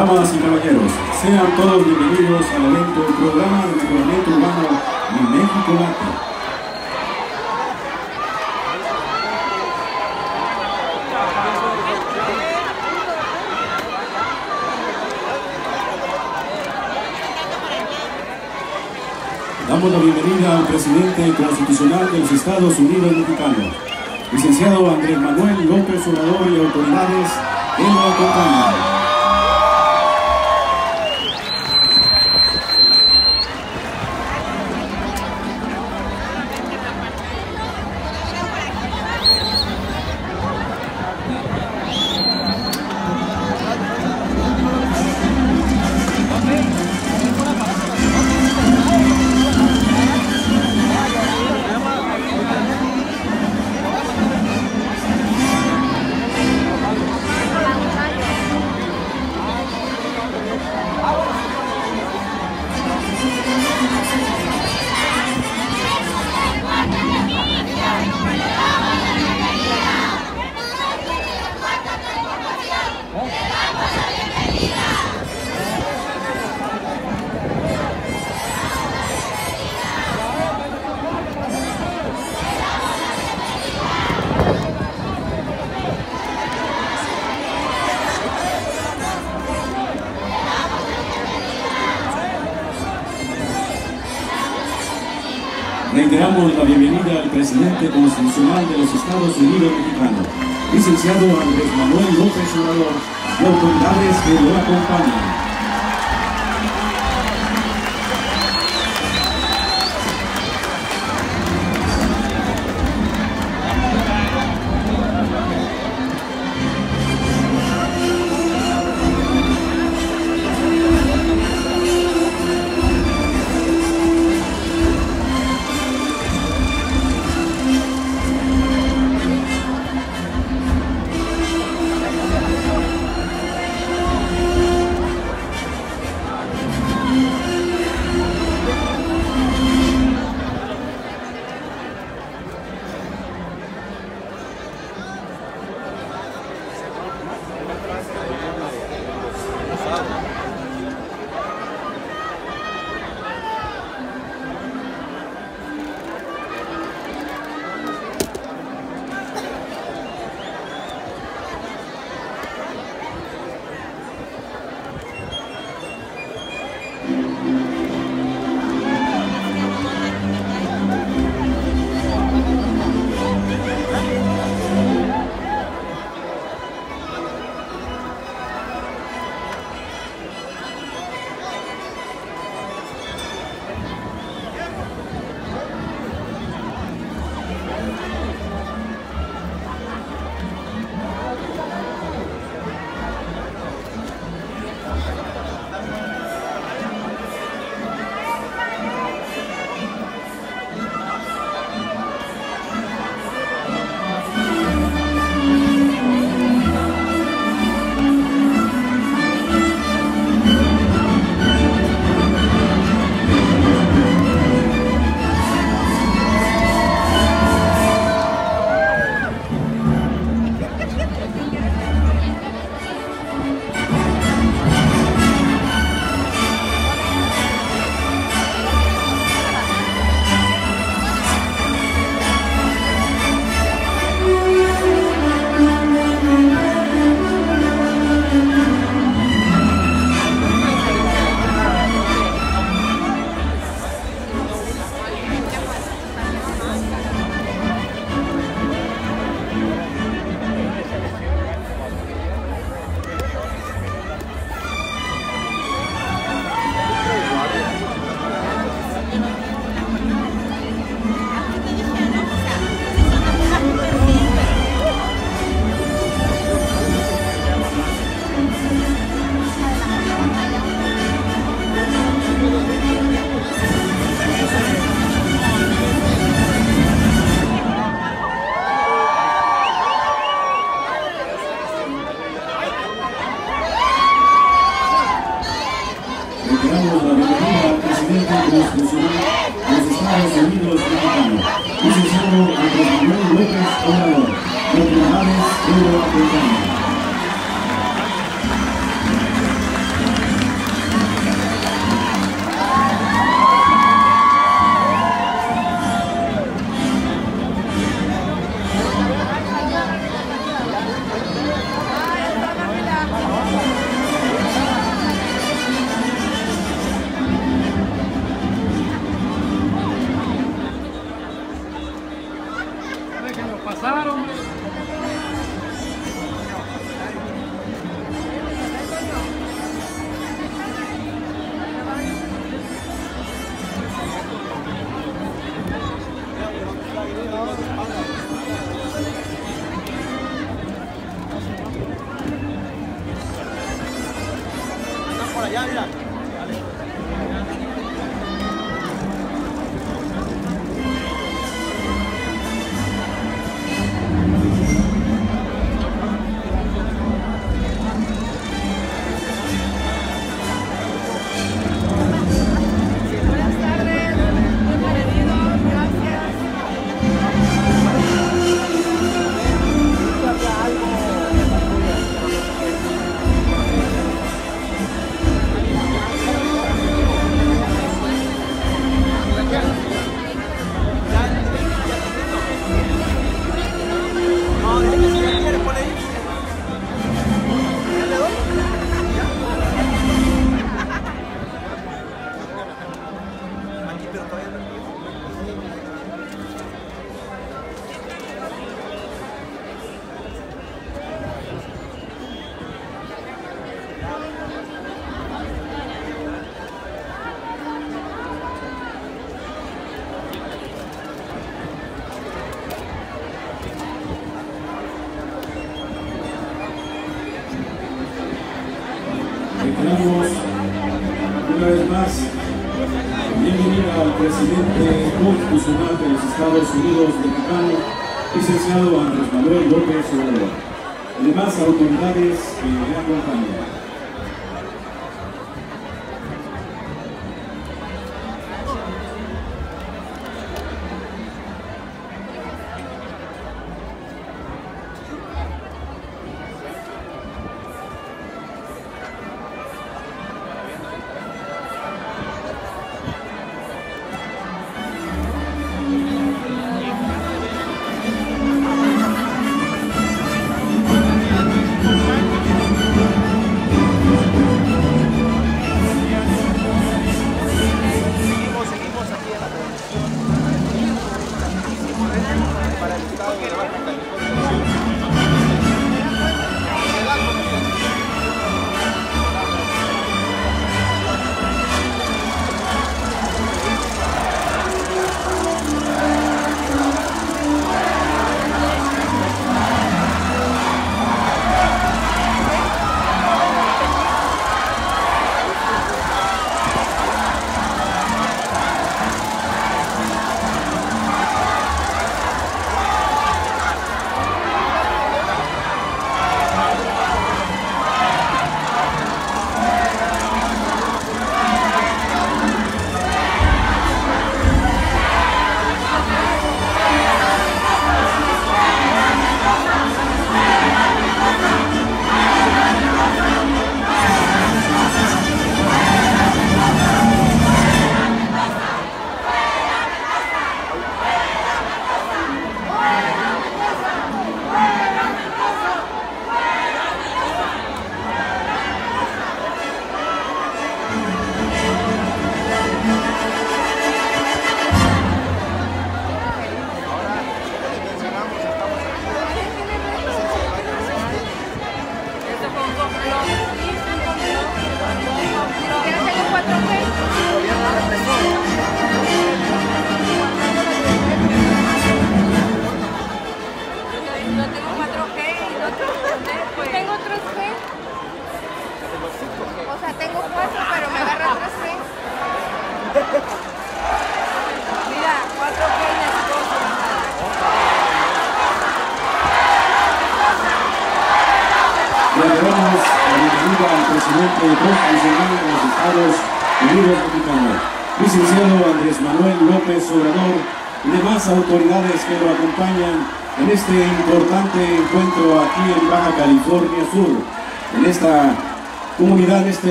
Damas y caballeros, sean todos bienvenidos al evento Programa de Mejoramiento Urbano de México Late. Damos la bienvenida al presidente constitucional de los Estados Unidos Mexicanos, licenciado Andrés Manuel López Obrador y autoridades que lo acompañan. Autoridades que lo acompañan. Reiteramos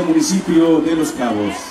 municipio de Los Cabos.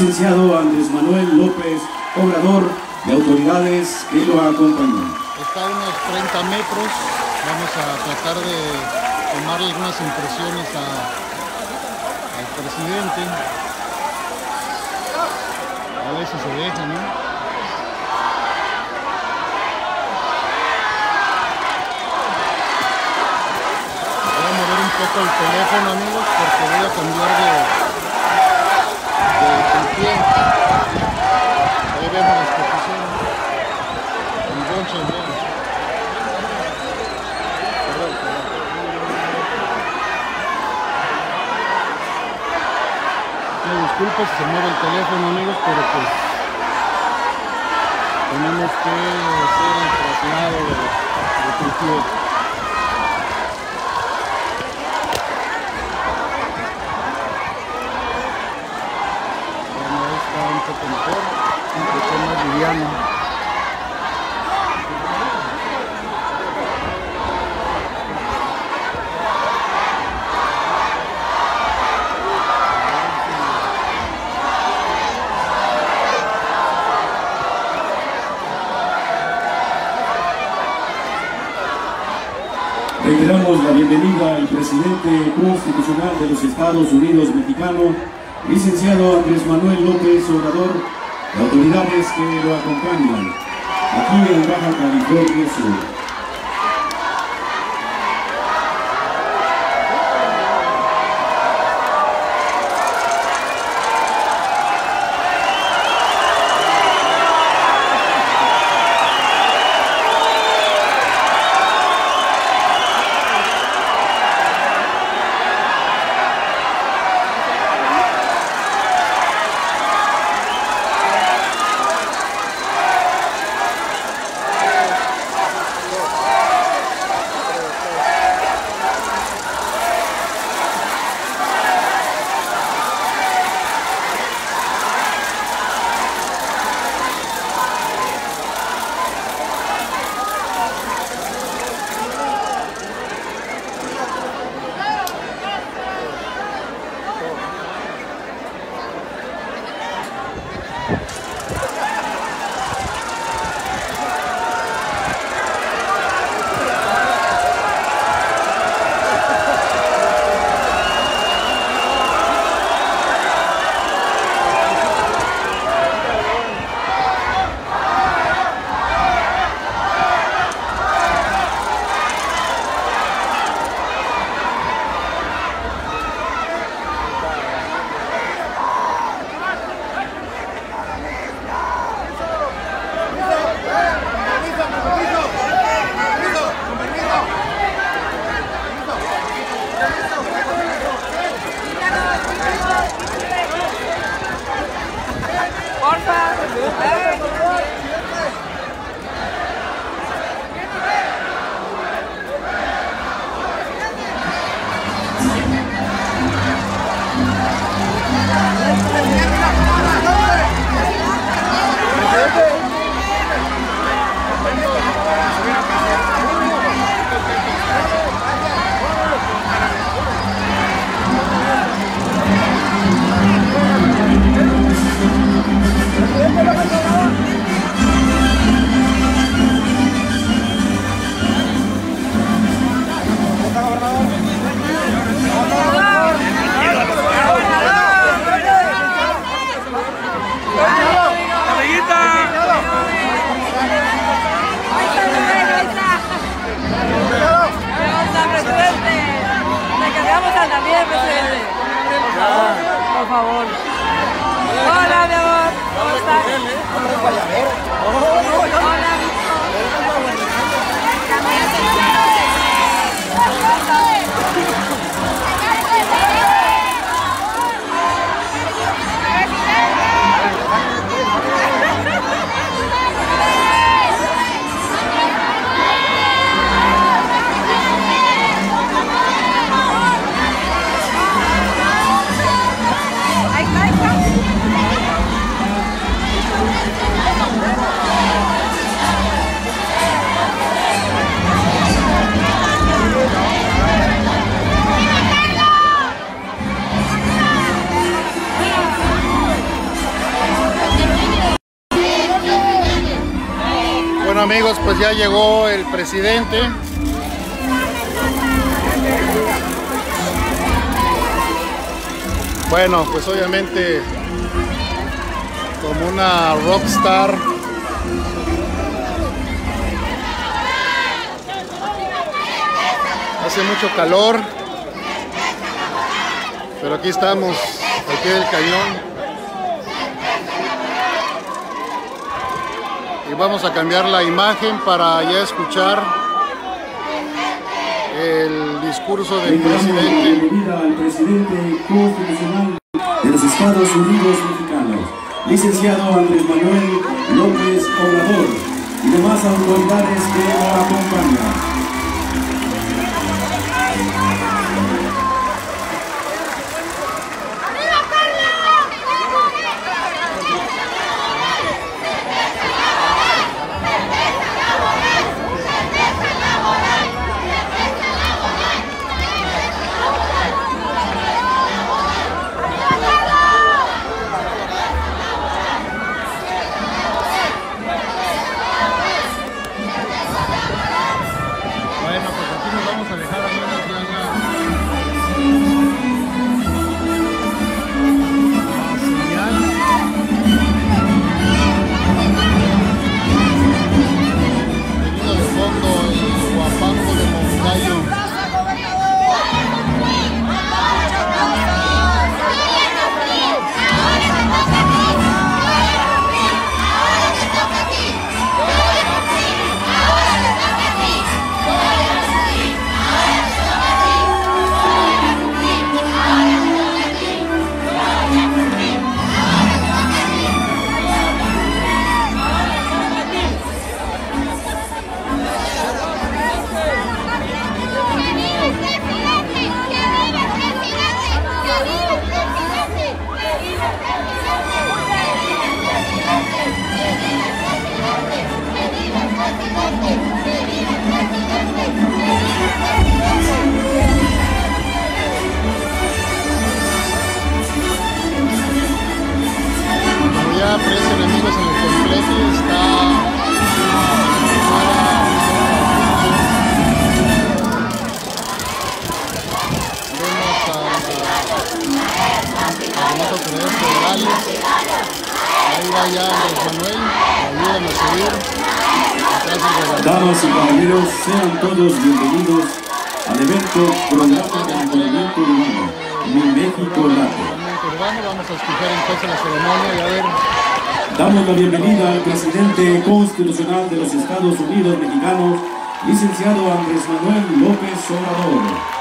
Licenciado Andrés Manuel López Obrador, de autoridades que lo acompañan. Está a unos 30 metros, vamos a tratar de tomar algunas impresiones al presidente. A ver si se deja, ¿no? poco el teléfono amigos porque voy a cambiar de, pie. Ahí vemos las posiciones. En bonche, Se mueve el teléfono amigos, pero pues tenemos que hacer el traslado de, de. Reiteramos la bienvenida al presidente constitucional de los Estados Unidos mexicano, licenciado Andrés Manuel López Obrador, autoridades que lo acompañan aquí en Baja California Sur. Llegó el presidente. Bueno, pues obviamente como una rockstar. Hace mucho calor, pero aquí estamos, aquí del cañón. Vamos a cambiar la imagen para ya escuchar el discurso del presidente. al presidente constitucional de los Estados Unidos mexicanos, licenciado Andrés Manuel López Obrador, y demás autoridades que lo acompañan. Todos bienvenidos al evento Programa de Mejoramiento Urbano, Mi México Late. Vamos a escuchar entonces la ceremonia y a ver. Damos la bienvenida al presidente constitucional de los Estados Unidos mexicanos, licenciado Andrés Manuel López Obrador.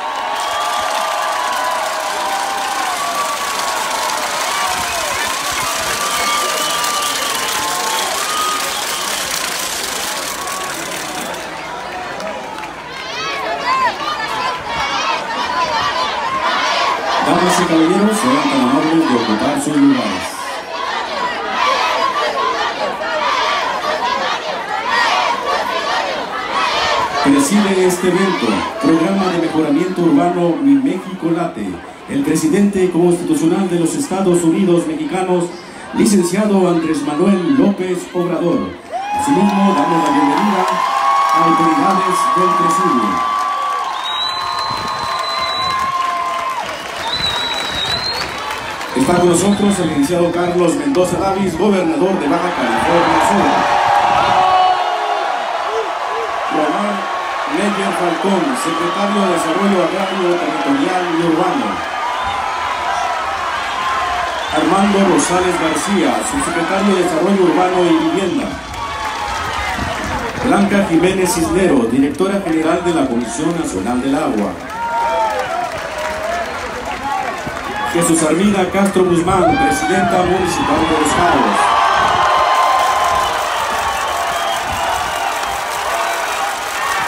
Damas y caballeros, sean tan amables de ocupar sus lugares. Preside este evento, programa de mejoramiento urbano Mi México Late, el presidente constitucional de los Estados Unidos mexicanos, licenciado Andrés Manuel López Obrador. Asimismo, damos la bienvenida a autoridades del presidio. Está con nosotros el licenciado Carlos Mendoza Davis, gobernador de Baja California Sur. Román Meyer Falcón, secretario de Desarrollo Agrario, Territorial y Urbano. Armando Rosales García, subsecretario de Desarrollo Urbano y Vivienda. Blanca Jiménez Cisnero, directora general de la Comisión Nacional del Agua. Jesús Armida Castro Guzmán, Presidenta Municipal de Los Cabos.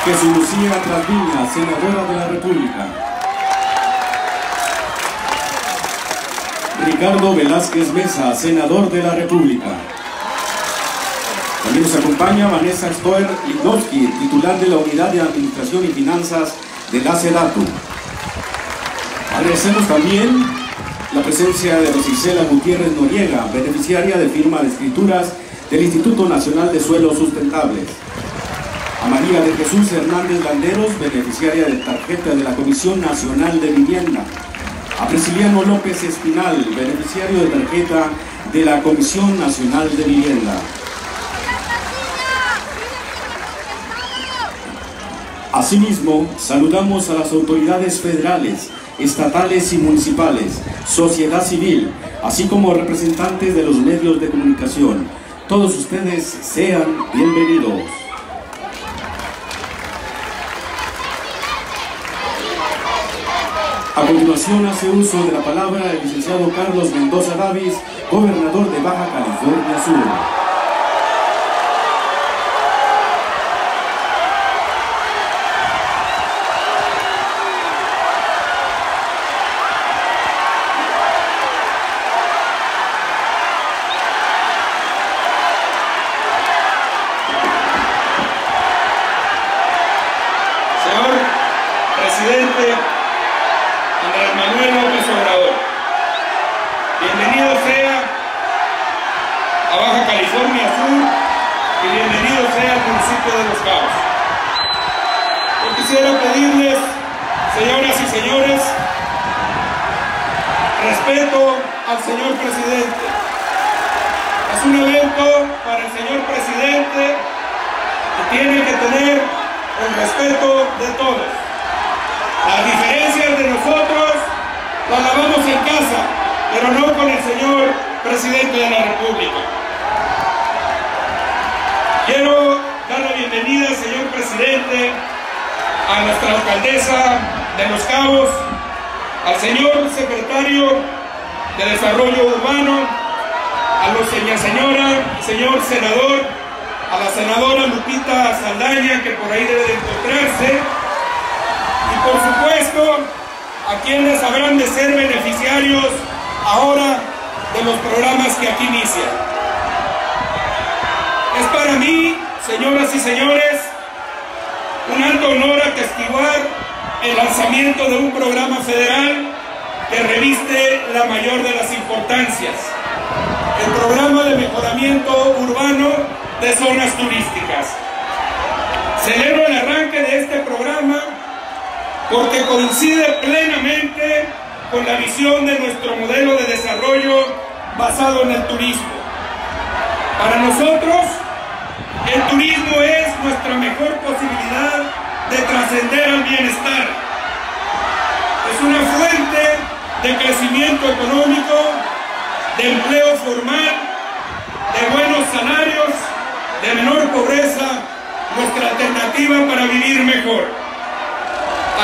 Jesús Lucía Trasviña, Senadora de la República. Ricardo Velázquez Mesa, senador de la República. También nos acompaña Vanessa Stoer Lidowski, titular de la Unidad de Administración y Finanzas de la CEDATU. Agradecemos también la presencia de Rosicela Gutiérrez Noriega, beneficiaria de firma de escrituras del Instituto Nacional de Suelos Sustentables. A María de Jesús Hernández Landeros, beneficiaria de tarjeta de la Comisión Nacional de Vivienda a Prisciliano López Espinal, beneficiario de tarjeta de la Comisión Nacional de Vivienda. Asimismo, saludamos a las autoridades federales, estatales y municipales, sociedad civil, así como representantes de los medios de comunicación. Todos ustedes sean bienvenidos. A continuación hace uso de la palabra el licenciado Carlos Mendoza Davis, gobernador de Baja California Sur.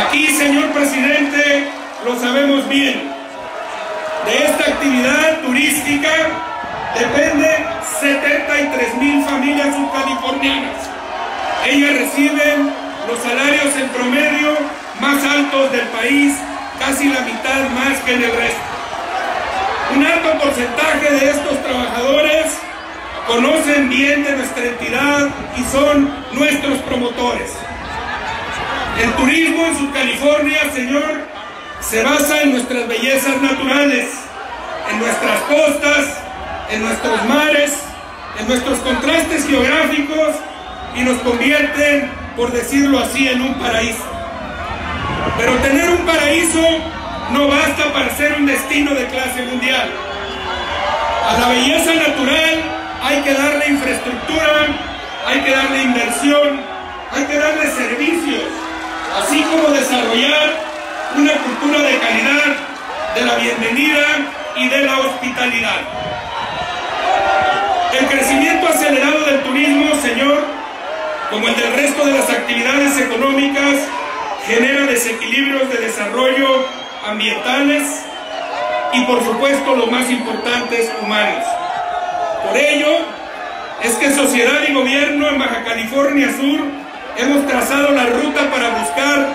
Aquí, señor presidente, lo sabemos bien. De esta actividad turística dependen 73 mil familias subcalifornianas. Ellas reciben los salarios en promedio más altos del país, casi la mitad más que en el resto. Un alto porcentaje de estos trabajadores conocen bien de nuestra entidad y son nuestros promotores. El turismo en Subcalifornia, señor, se basa en nuestras bellezas naturales, en nuestras costas, en nuestros mares, en nuestros contrastes geográficos y nos convierten, por decirlo así, en un paraíso. Pero tener un paraíso no basta para ser un destino de clase mundial. A la belleza natural hay que darle infraestructura, hay que darle inversión, hay que darle servicios así como desarrollar una cultura de calidad, de la bienvenida y de la hospitalidad. El crecimiento acelerado del turismo, señor, como el del resto de las actividades económicas, genera desequilibrios de desarrollo ambientales y por supuesto lo más importante es humanos. Por ello, es que sociedad y gobierno en Baja California Sur hemos trazado la ruta para buscar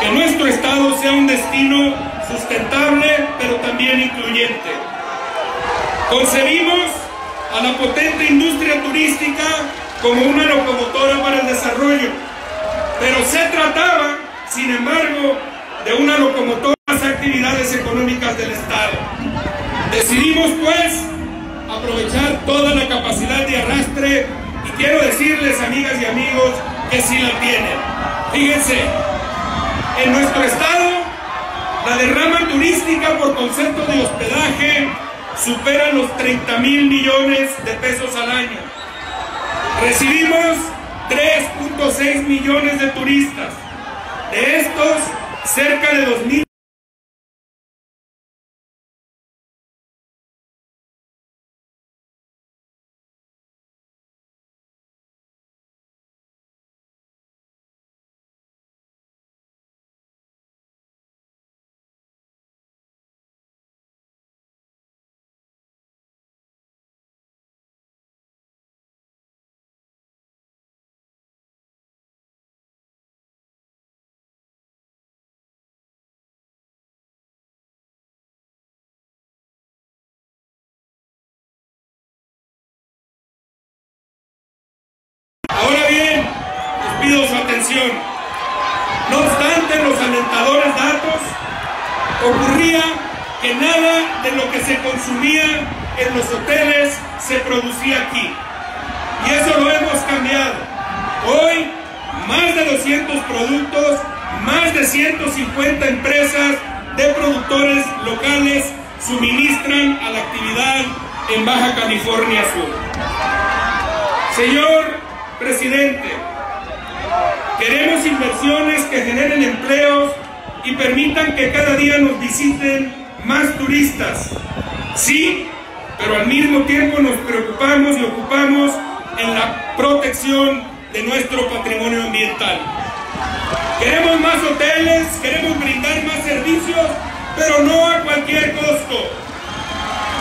que nuestro Estado sea un destino sustentable, pero también incluyente. Concebimos a la potente industria turística como una locomotora para el desarrollo, pero se trataba, sin embargo, de una locomotora las actividades económicas del Estado. Decidimos, pues, aprovechar toda la capacidad de arrastre y quiero decirles, amigas y amigos, que sí la tienen. Fíjense, en nuestro estado, la derrama turística por concepto de hospedaje supera los 30 mil millones de pesos al año. Recibimos 3.6 millones de turistas. De estos, cerca de 2.000 No obstante los alentadores datos, ocurría que nada de lo que se consumía en los hoteles se producía aquí. Y eso lo hemos cambiado. Hoy, más de 200 productos, más de 150 empresas de productores locales suministran a la actividad en Baja California Sur. Señor Presidente, queremos inversiones que generen empleos y permitan que cada día nos visiten más turistas. Sí, pero al mismo tiempo nos preocupamos y ocupamos en la protección de nuestro patrimonio ambiental. Queremos más hoteles, queremos brindar más servicios, pero no a cualquier costo.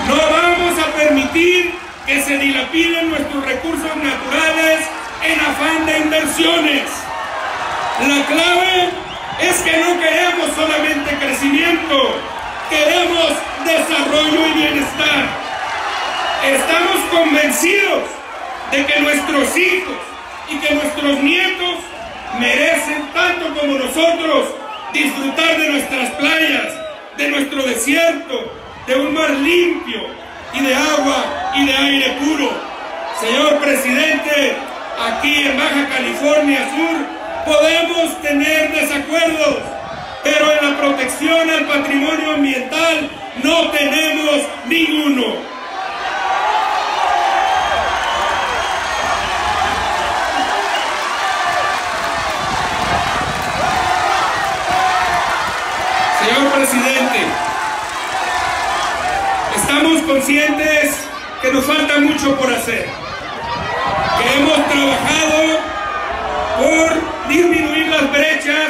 No vamos a permitir que se dilapiden nuestros recursos naturales en afán de inversiones. La clave es que no queremos solamente crecimiento, queremos desarrollo y bienestar. Estamos convencidos de que nuestros hijos y que nuestros nietos merecen tanto como nosotros disfrutar de nuestras playas, de nuestro desierto, de un mar limpio y de agua y de aire puro. Señor presidente, aquí en Baja California Sur podemos tener desacuerdos, pero en la protección al patrimonio ambiental no tenemos ninguno. Señor presidente, estamos conscientes que nos falta mucho por hacer que hemos trabajado por disminuir las brechas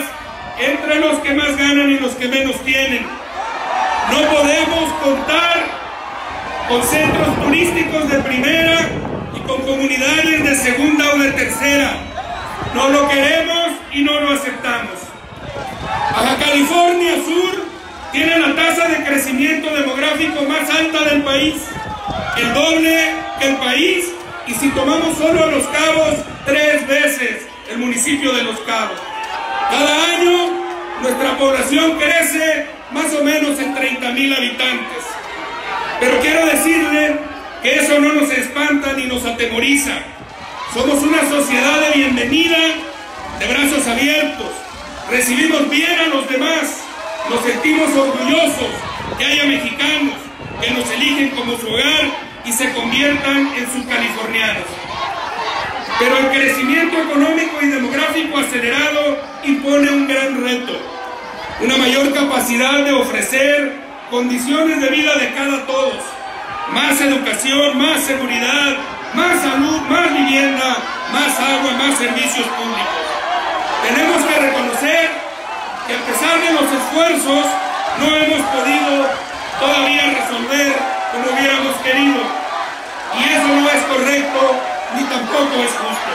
entre los que más ganan y los que menos tienen. No podemos contar con centros turísticos de primera y con comunidades de segunda o de tercera. No lo queremos y no lo aceptamos. Baja California Sur tiene la tasa de crecimiento demográfico más alta del país, el doble que el país y si tomamos solo Los Cabos, tres veces el municipio de Los Cabos. Cada año nuestra población crece más o menos en 30 mil habitantes. Pero quiero decirle que eso no nos espanta ni nos atemoriza. Somos una sociedad de bienvenida, de brazos abiertos. Recibimos bien a los demás. Nos sentimos orgullosos que haya mexicanos que nos eligen como su hogar y se conviertan en sus californianos. Pero el crecimiento económico y demográfico acelerado impone un gran reto, una mayor capacidad de ofrecer condiciones de vida de cada todos, más educación, más seguridad, más salud, más vivienda, más agua, más servicios públicos. Tenemos que reconocer que a pesar de los esfuerzos no hemos podido todavía resolver como hubiéramos querido. Y eso no es correcto ni tampoco es justo.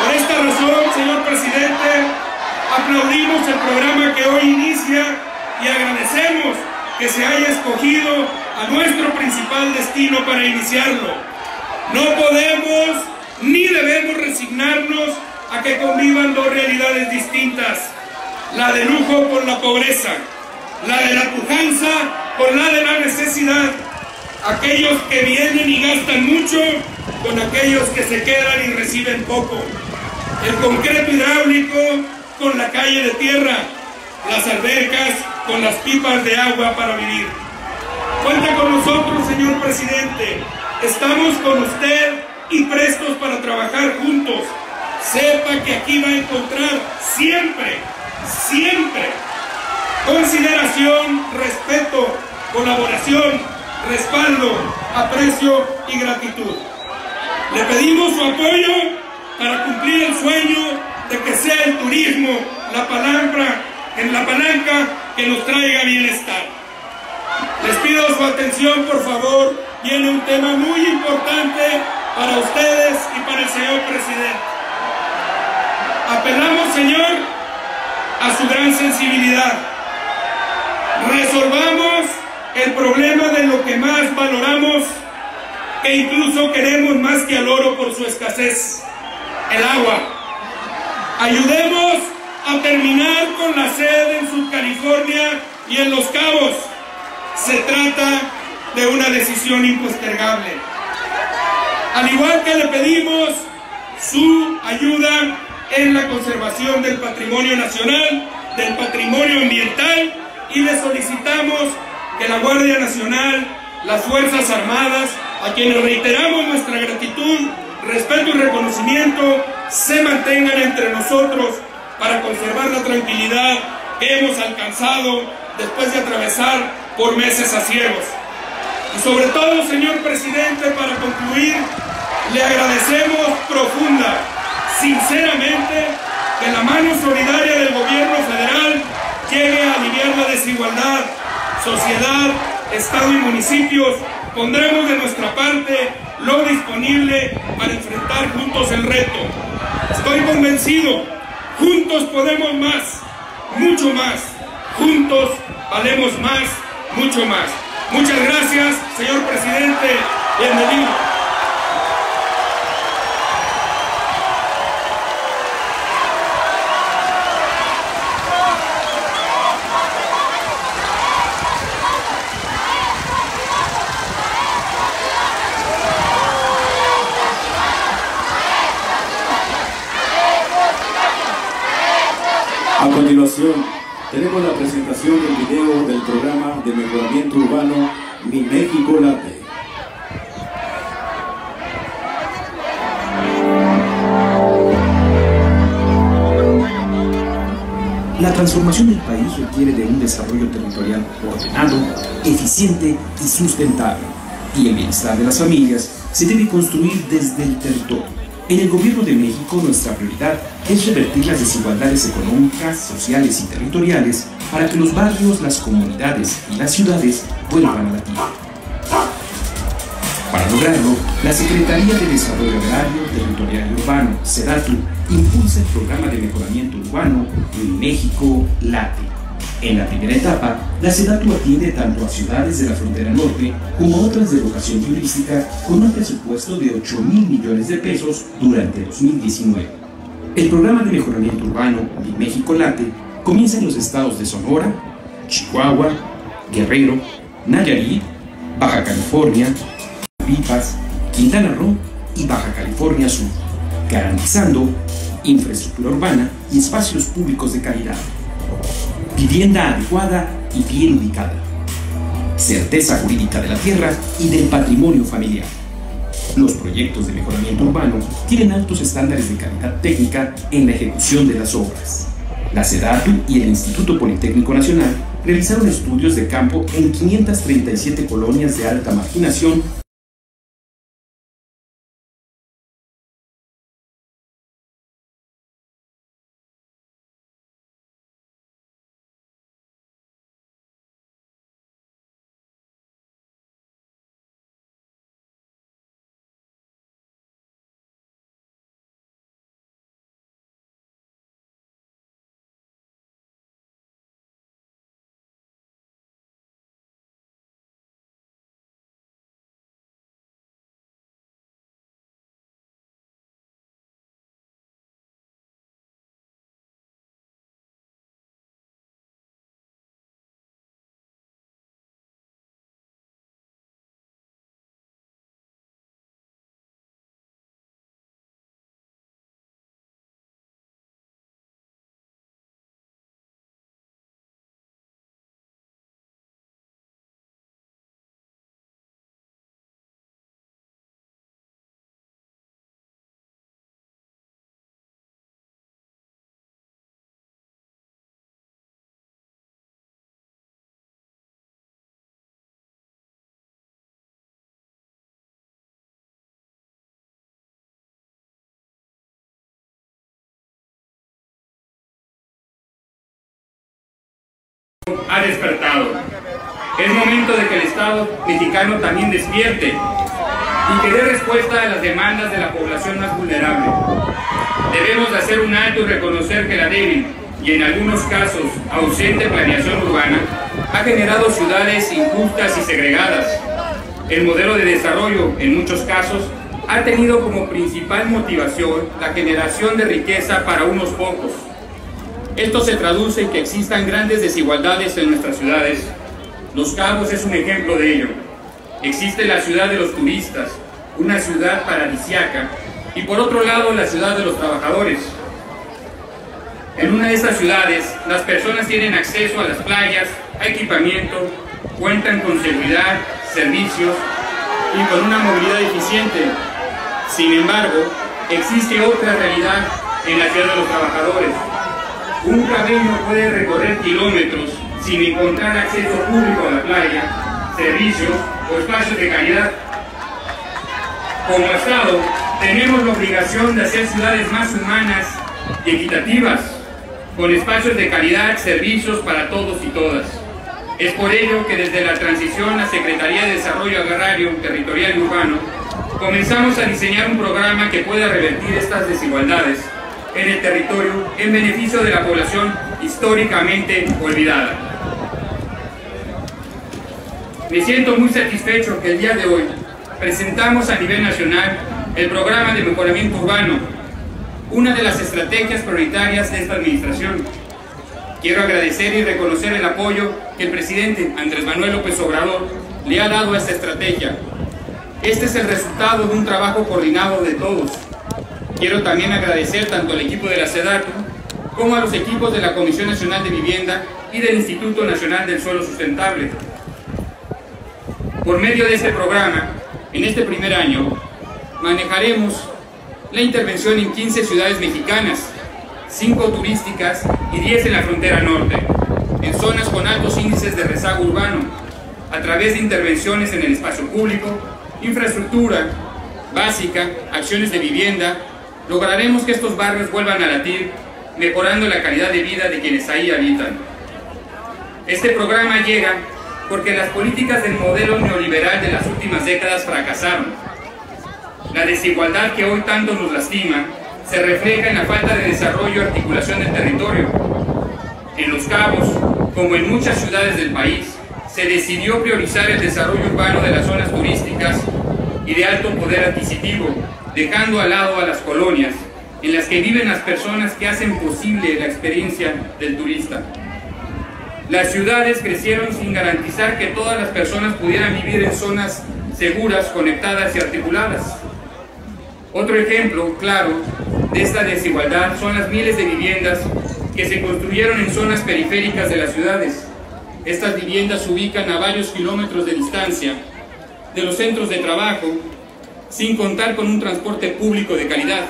Por esta razón, señor presidente, aplaudimos el programa que hoy inicia y agradecemos que se haya escogido a nuestro principal destino para iniciarlo. No podemos ni debemos resignarnos a que convivan dos realidades distintas, la de lujo con la pobreza, la de la pujanza con la de la necesidad, aquellos que vienen y gastan mucho con aquellos que se quedan y reciben poco. el concreto hidráulico con la calle de tierra, las albercas con las pipas de agua para vivir. Cuenta con nosotros, señor presidente. Estamos con usted y prestos para trabajar juntos. Sepa que aquí va a encontrar siempre, siempre consideración, respeto, colaboración, respaldo, aprecio y gratitud. Le pedimos su apoyo para cumplir el sueño de que sea el turismo la palanca, en la palanca que nos traiga bienestar. Les pido su atención, por favor. Viene un tema muy importante para ustedes y para el señor presidente. Apelamos, señor, a su gran sensibilidad. Resolvamos el problema de lo que más valoramos e incluso queremos más que al oro por su escasez, el agua. Ayudemos a terminar con la sed en Subcalifornia y en Los Cabos. Se trata de una decisión impostergable. Al igual que le pedimos su ayuda en la conservación del patrimonio nacional, del patrimonio ambiental y le solicitamos que la Guardia Nacional, las Fuerzas Armadas, a quienes reiteramos nuestra gratitud, respeto y reconocimiento, se mantengan entre nosotros para conservar la tranquilidad que hemos alcanzado después de atravesar por meses a ciegos. Y sobre todo, señor presidente, para concluir, le agradecemos profunda, sinceramente, que la mano solidaria del gobierno federal llegue a aliviar la desigualdad, sociedad, Estado y municipios. Pondremos de nuestra parte lo disponible para enfrentar juntos el reto. Estoy convencido, juntos podemos más, mucho más. Juntos valemos más, mucho más. Muchas gracias, señor presidente. Bienvenido. Transformación del país requiere de un desarrollo territorial ordenado, eficiente y sustentable. Y el bienestar de las familias se debe construir desde el territorio. En el Gobierno de México nuestra prioridad es revertir las desigualdades económicas, sociales y territoriales para que los barrios, las comunidades y las ciudades vuelvan a la tierra. Para lograrlo, la Secretaría de Desarrollo Agrario, Territorial y Urbano, SEDATU, impulsa el programa de mejoramiento urbano Mi México Late. En la primera etapa, la SEDATU atiende tanto a ciudades de la frontera norte como a otras de vocación turística con un presupuesto de 8 mil millones de pesos durante 2019. El programa de mejoramiento urbano Mi México Late comienza en los estados de Sonora, Chihuahua, Guerrero, Nayarit, Baja California, Pipas, Quintana Roo y Baja California Sur, garantizando infraestructura urbana y espacios públicos de calidad, vivienda adecuada y bien ubicada, certeza jurídica de la tierra y del patrimonio familiar. Los proyectos de mejoramiento urbano tienen altos estándares de calidad técnica en la ejecución de las obras. La SEDATU y el Instituto Politécnico Nacional realizaron estudios de campo en 537 colonias de alta marginación ha despertado. Es momento de que el Estado mexicano también despierte y que dé respuesta a las demandas de la población más vulnerable. Debemos de hacer un alto y reconocer que la débil y en algunos casos ausente planeación urbana ha generado ciudades injustas y segregadas. El modelo de desarrollo, en muchos casos, ha tenido como principal motivación la generación de riqueza para unos pocos. Esto se traduce en que existan grandes desigualdades en nuestras ciudades. Los Cabos es un ejemplo de ello. Existe la ciudad de los turistas, una ciudad paradisiaca, y por otro lado la ciudad de los trabajadores. En una de estas ciudades, las personas tienen acceso a las playas, a equipamiento, cuentan con seguridad, servicios y con una movilidad eficiente. Sin embargo, existe otra realidad en la ciudad de los trabajadores. Un cabello puede recorrer kilómetros sin encontrar acceso público a la playa, servicios o espacios de calidad. Como Estado, tenemos la obligación de hacer ciudades más humanas y equitativas, con espacios de calidad, servicios para todos y todas. Es por ello que desde la transición a Secretaría de Desarrollo Agrario, Territorial y Urbano, comenzamos a diseñar un programa que pueda revertir estas desigualdades en el territorio en beneficio de la población históricamente olvidada. Me siento muy satisfecho que el día de hoy presentamos a nivel nacional el programa de mejoramiento urbano, una de las estrategias prioritarias de esta administración. Quiero agradecer y reconocer el apoyo que el presidente Andrés Manuel López Obrador le ha dado a esta estrategia. Este es el resultado de un trabajo coordinado de todos. Quiero también agradecer tanto al equipo de la SEDATU como a los equipos de la Comisión Nacional de Vivienda y del Instituto Nacional del Suelo Sustentable. Por medio de este programa, en este primer año, manejaremos la intervención en 15 ciudades mexicanas, 5 turísticas y 10 en la frontera norte, en zonas con altos índices de rezago urbano, a través de intervenciones en el espacio público, infraestructura básica, acciones de vivienda, lograremos que estos barrios vuelvan a latir, mejorando la calidad de vida de quienes ahí habitan. Este programa llega porque las políticas del modelo neoliberal de las últimas décadas fracasaron. La desigualdad que hoy tanto nos lastima se refleja en la falta de desarrollo y articulación del territorio. En Los Cabos, como en muchas ciudades del país, se decidió priorizar el desarrollo urbano de las zonas turísticas y de alto poder adquisitivo, dejando al lado a las colonias, en las que viven las personas que hacen posible la experiencia del turista. Las ciudades crecieron sin garantizar que todas las personas pudieran vivir en zonas seguras, conectadas y articuladas. Otro ejemplo claro de esta desigualdad son las miles de viviendas que se construyeron en zonas periféricas de las ciudades. Estas viviendas se ubican a varios kilómetros de distancia de los centros de trabajo, sin contar con un transporte público de calidad.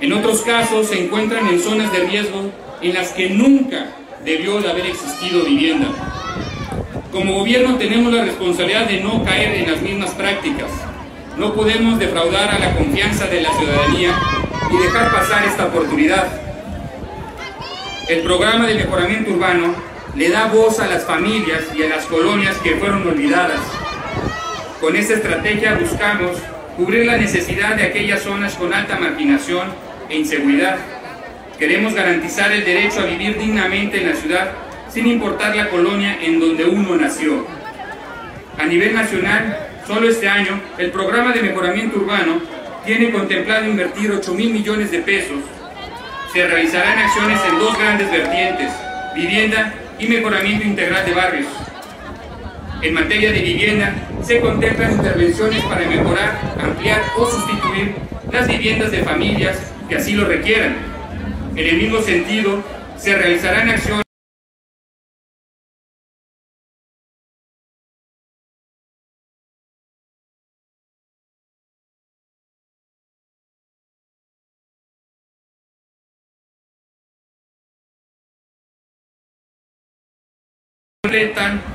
En otros casos se encuentran en zonas de riesgo en las que nunca debió de haber existido vivienda. Como gobierno tenemos la responsabilidad de no caer en las mismas prácticas. No podemos defraudar a la confianza de la ciudadanía y dejar pasar esta oportunidad. El programa de mejoramiento urbano le da voz a las familias y a las colonias que fueron olvidadas. Con esta estrategia buscamos cubrir la necesidad de aquellas zonas con alta marginación e inseguridad. Queremos garantizar el derecho a vivir dignamente en la ciudad sin importar la colonia en donde uno nació. A nivel nacional, solo este año, el programa de mejoramiento urbano tiene contemplado invertir 8 mil millones de pesos. Se realizarán acciones en dos grandes vertientes, vivienda y mejoramiento integral de barrios. En materia de vivienda, se contemplan intervenciones para mejorar, ampliar o sustituir las viviendas de familias que así lo requieran. En el mismo sentido, se realizarán acciones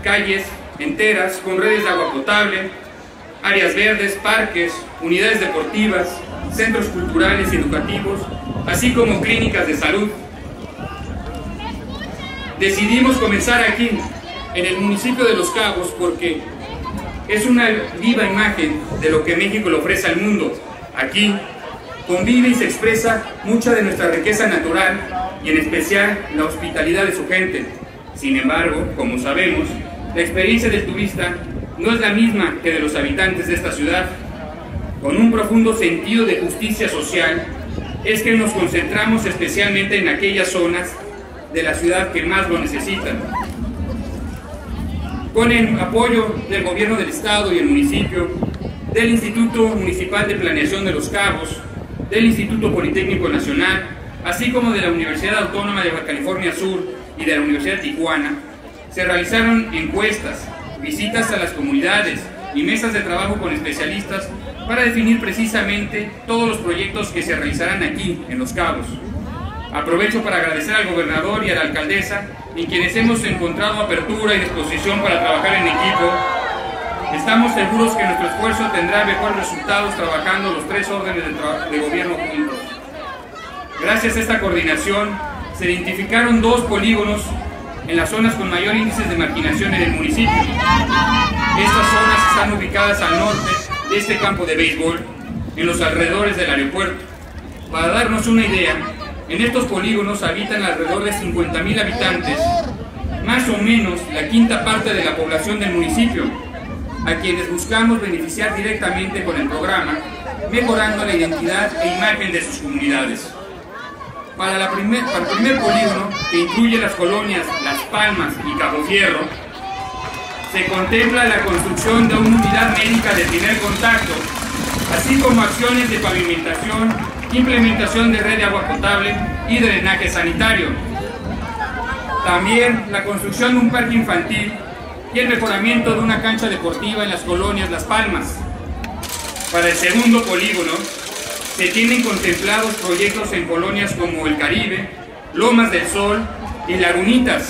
calles enteras con redes de agua potable, áreas verdes, parques, unidades deportivas, centros culturales y educativos, así como clínicas de salud. Decidimos comenzar aquí, en el municipio de Los Cabos, porque es una viva imagen de lo que México le ofrece al mundo. Aquí convive y se expresa mucha de nuestra riqueza natural y en especial la hospitalidad de su gente. Sin embargo, como sabemos, la experiencia del turista no es la misma que de los habitantes de esta ciudad. Con un profundo sentido de justicia social, es que nos concentramos especialmente en aquellas zonas de la ciudad que más lo necesitan. Con el apoyo del gobierno del estado y el municipio, del Instituto Municipal de Planeación de los Cabos, del Instituto Politécnico Nacional, así como de la Universidad Autónoma de California Sur y de la Universidad Tijuana, se realizaron encuestas, visitas a las comunidades y mesas de trabajo con especialistas para definir precisamente todos los proyectos que se realizarán aquí, en Los Cabos. Aprovecho para agradecer al gobernador y a la alcaldesa, en quienes hemos encontrado apertura y disposición para trabajar en equipo. Estamos seguros que nuestro esfuerzo tendrá mejores resultados trabajando los tres órdenes de, gobierno juntos. Gracias a esta coordinación, se identificaron dos polígonos en las zonas con mayor índice de marginación en el municipio. Estas zonas están ubicadas al norte de este campo de béisbol, en los alrededores del aeropuerto. Para darnos una idea, en estos polígonos habitan alrededor de 50.000 habitantes, más o menos la quinta parte de la población del municipio, a quienes buscamos beneficiar directamente con el programa, mejorando la identidad e imagen de sus comunidades. Para, la primer, para el primer polígono, que incluye las colonias Las Palmas y Cabo Fierro, se contempla la construcción de una unidad médica de primer contacto, así como acciones de pavimentación, implementación de red de agua potable y drenaje sanitario. También la construcción de un parque infantil y el mejoramiento de una cancha deportiva en las colonias Las Palmas. Para el segundo polígono, se tienen contemplados proyectos en colonias como El Caribe, Lomas del Sol y Lagunitas,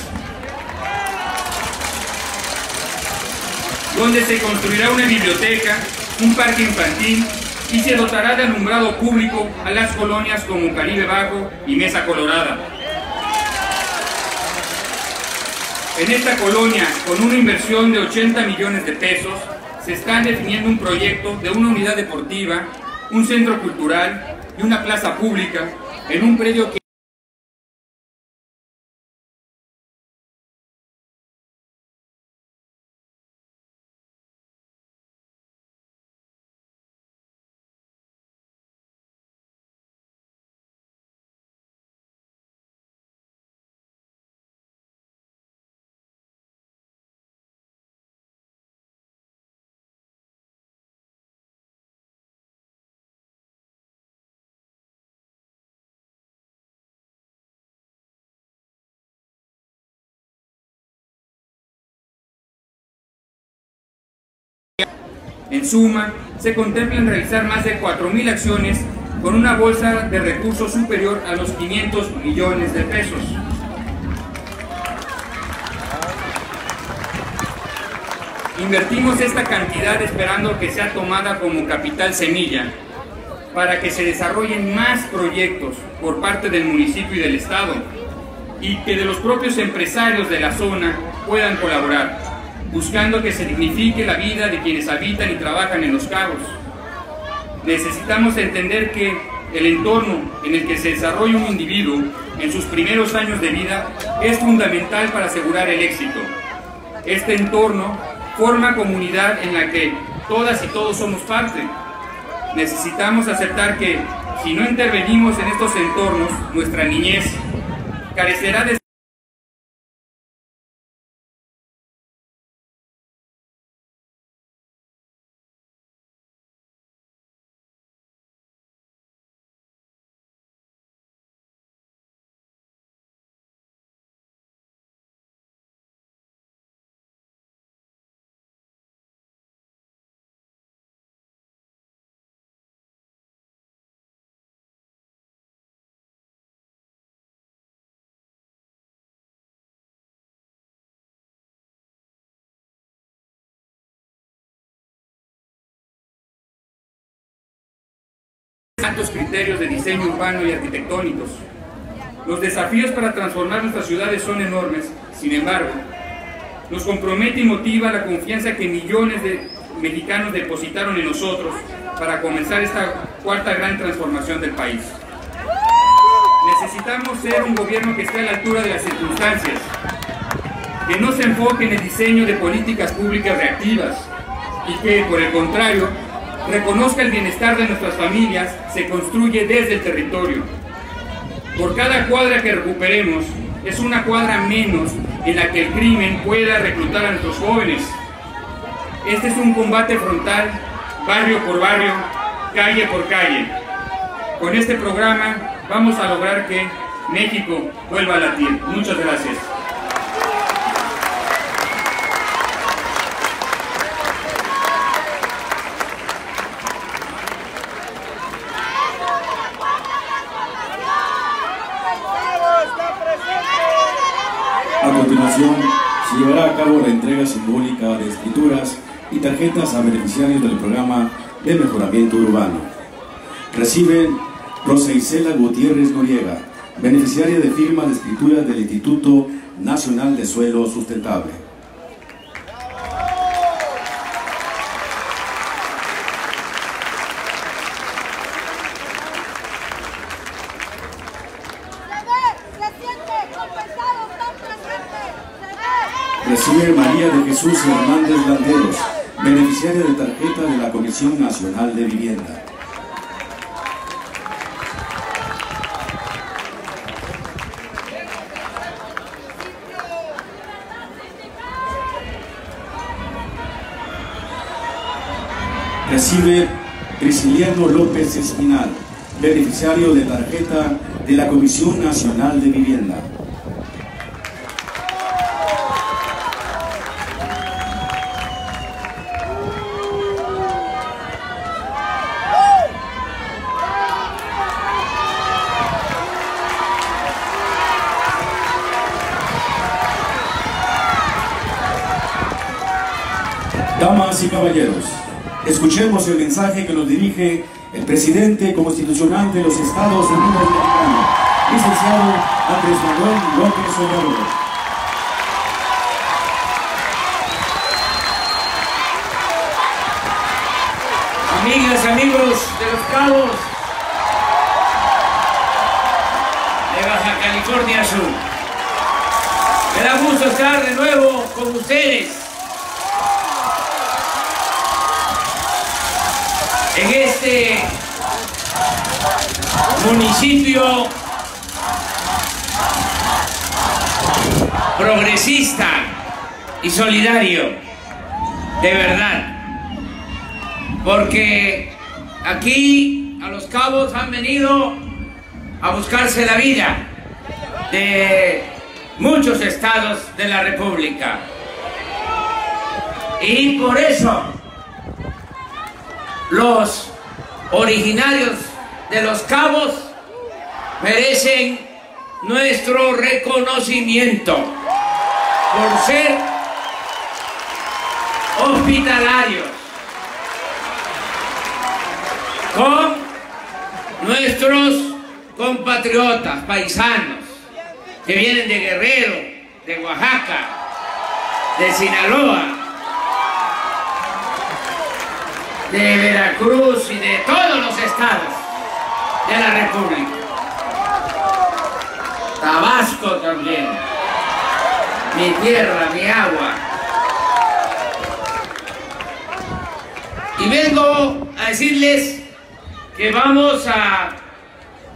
donde se construirá una biblioteca, un parque infantil y se dotará de alumbrado público a las colonias como Caribe Bajo y Mesa Colorada. En esta colonia, con una inversión de 80 millones de pesos, se está definiendo un proyecto de una unidad deportiva, un centro cultural y una plaza pública en un predio que En suma, se contemplan realizar más de 4.000 acciones con una bolsa de recursos superior a los 500 millones de pesos. Invertimos esta cantidad esperando que sea tomada como capital semilla para que se desarrollen más proyectos por parte del municipio y del Estado y que de los propios empresarios de la zona puedan colaborar buscando que se dignifique la vida de quienes habitan y trabajan en los cabos. Necesitamos entender que el entorno en el que se desarrolla un individuo en sus primeros años de vida es fundamental para asegurar el éxito. Este entorno forma comunidad en la que todas y todos somos parte. Necesitamos aceptar que si no intervenimos en estos entornos, nuestra niñez carecerá de altos criterios de diseño urbano y arquitectónicos. Los desafíos para transformar nuestras ciudades son enormes, sin embargo, nos compromete y motiva la confianza que millones de mexicanos depositaron en nosotros para comenzar esta cuarta gran transformación del país. Necesitamos ser un gobierno que esté a la altura de las circunstancias, que no se enfoque en el diseño de políticas públicas reactivas y que, por el contrario, reconozca el bienestar de nuestras familias se construye desde el territorio. Por cada cuadra que recuperemos, es una cuadra menos en la que el crimen pueda reclutar a nuestros jóvenes. Este es un combate frontal, barrio por barrio, calle por calle. Con este programa vamos a lograr que México vuelva a latir. Muchas gracias. A continuación, se llevará a cabo la entrega simbólica de escrituras y tarjetas a beneficiarios del programa de mejoramiento urbano. Reciben Rosa Isela Gutiérrez Noriega, beneficiaria de firma de escrituras del Instituto Nacional de Suelo Sustentable. María de Jesús Hernández Landeros, beneficiaria de tarjeta de la Comisión Nacional de Vivienda. Recibe Prisciliano López Espinal, beneficiario de tarjeta de la Comisión Nacional de Vivienda. Y caballeros, escuchemos el mensaje que nos dirige el presidente constitucional de los Estados Unidos Mexicanos, licenciado Andrés Manuel López Obrador. Amigas, amigos de los cabos de Baja California Sur. Me da gusto estar de nuevo con ustedes este municipio progresista y solidario, de verdad porque aquí a los cabos han venido a buscarse la vida de muchos estados de la República. Y por eso los originarios de los cabos merecen nuestro reconocimiento por ser hospitalarios con nuestros compatriotas, paisanos, que vienen de Guerrero, de Oaxaca, de Sinaloa, de Veracruz y de todos los estados de la República. Tabasco también, mi tierra, mi agua. Y vengo a decirles que vamos a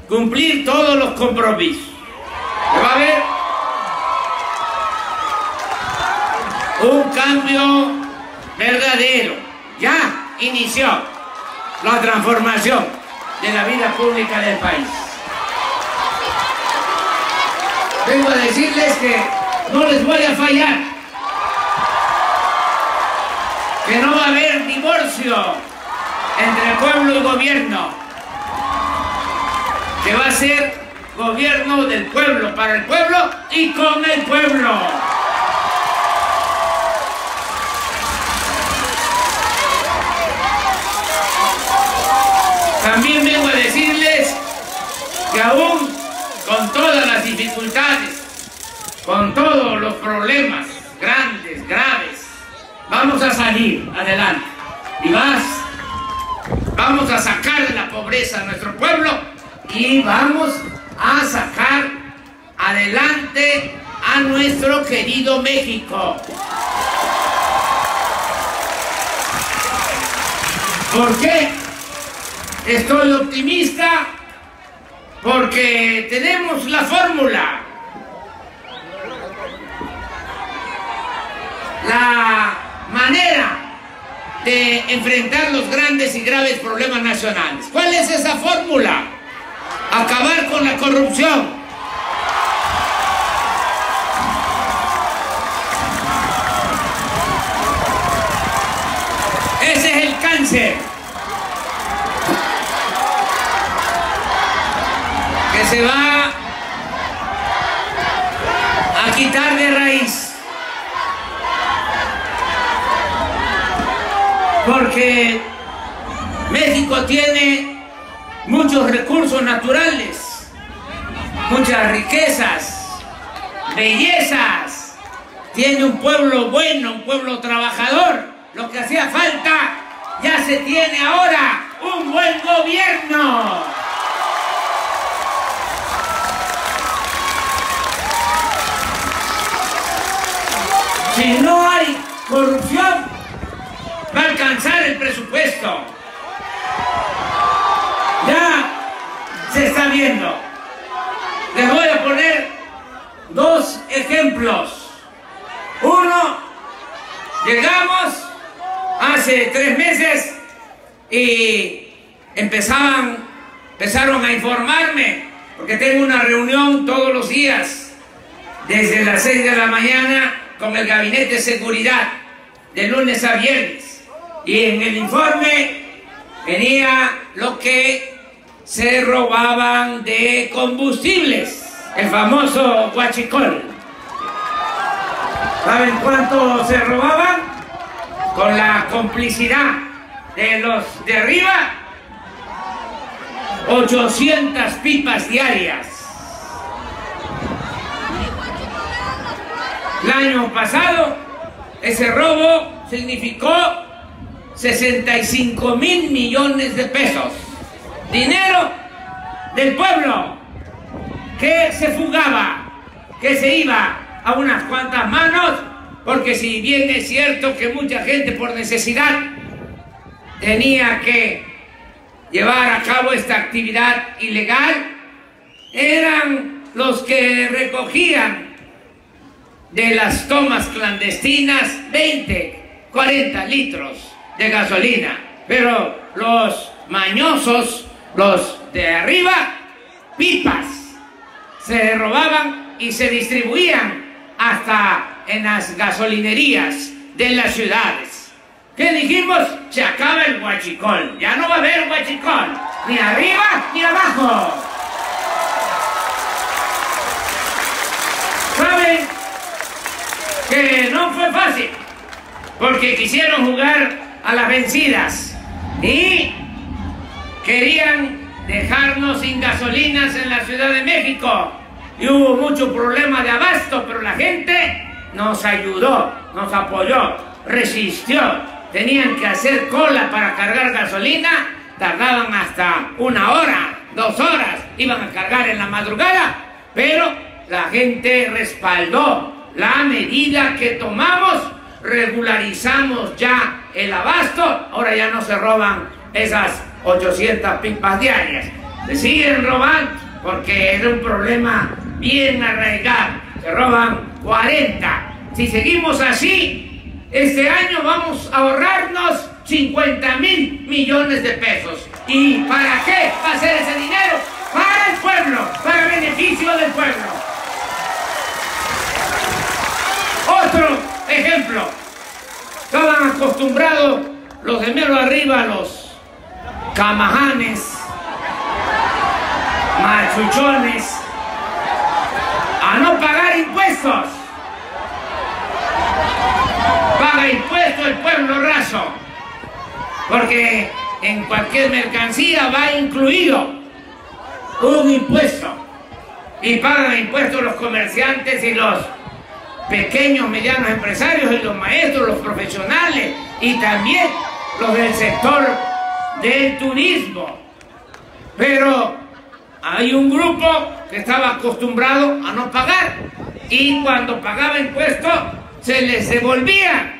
cumplir todos los compromisos. Que va a haber un cambio verdadero. Ya inició la transformación de la vida pública del país. Vengo a decirles que no les voy a fallar. Que no va a haber divorcio entre pueblo y gobierno, que va a ser gobierno del pueblo, para el pueblo y con el pueblo. Vengo a decirles que aún con todas las dificultades, con todos los problemas grandes, graves, vamos a salir adelante. Y vas, vamos a sacar de la pobreza a nuestro pueblo y vamos a sacar adelante a nuestro querido México. ¿Por qué? Estoy optimista porque tenemos la fórmula. La manera de enfrentar los grandes y graves problemas nacionales. ¿Cuál es esa fórmula? Acabar con la corrupción. Ese es el cáncer. Se va a quitar de raíz. Porque México tiene muchos recursos naturales, muchas riquezas, bellezas. Tiene un pueblo bueno, un pueblo trabajador. Lo que hacía falta ya se tiene ahora, un buen gobierno. No hay corrupción, va a alcanzar el presupuesto. Ya se está viendo. Les voy a poner dos ejemplos. Uno, llegamos hace tres meses y empezaban, empezaron a informarme, porque tengo una reunión todos los días, desde las 6 de la mañana con el Gabinete de Seguridad, de lunes a viernes. Y en el informe venía lo que se robaban de combustibles, el famoso guachicol. ¿Saben cuánto se robaban? Con la complicidad de los de arriba, 800 pipas diarias. El año pasado, ese robo significó 65 mil millones de pesos. Dinero del pueblo que se fugaba, que se iba a unas cuantas manos, porque si bien es cierto que mucha gente por necesidad tenía que llevar a cabo esta actividad ilegal, eran los que recogían de las tomas clandestinas 20, 40 litros de gasolina. Pero los mañosos, los de arriba, pipas, se robaban y se distribuían hasta en las gasolinerías de las ciudades. ¿Qué dijimos? Se acaba el guachicol. Ya no va a haber guachicol. Ni arriba ni abajo. ¿Saben? Que no fue fácil, porque quisieron jugar a las vencidas y querían dejarnos sin gasolinas en la Ciudad de México. Y hubo mucho problema de abasto, pero la gente nos ayudó, nos apoyó, resistió. Tenían que hacer cola para cargar gasolina, tardaban hasta una hora, dos horas, iban a cargar en la madrugada, pero la gente respaldó la medida que tomamos, regularizamos ya el abasto, ahora ya no se roban esas 800 pipas diarias. Se siguen robando porque es un problema bien arraigado. Se roban 40. Si seguimos así, este año vamos a ahorrarnos 50 mil millones de pesos. ¿Y para qué va a ser ese dinero? Para el pueblo, para beneficio del pueblo. Otro ejemplo. Estaban acostumbrados los de mero arriba, los camajanes, machuchones, a no pagar impuestos. Paga impuestos el pueblo raso, porque en cualquier mercancía va incluido un impuesto. y pagan impuestos los comerciantes y los pequeños, medianos empresarios y los maestros, los profesionales y también los del sector del turismo. Pero hay un grupo que estaba acostumbrado a no pagar y cuando pagaba impuestos se les devolvía.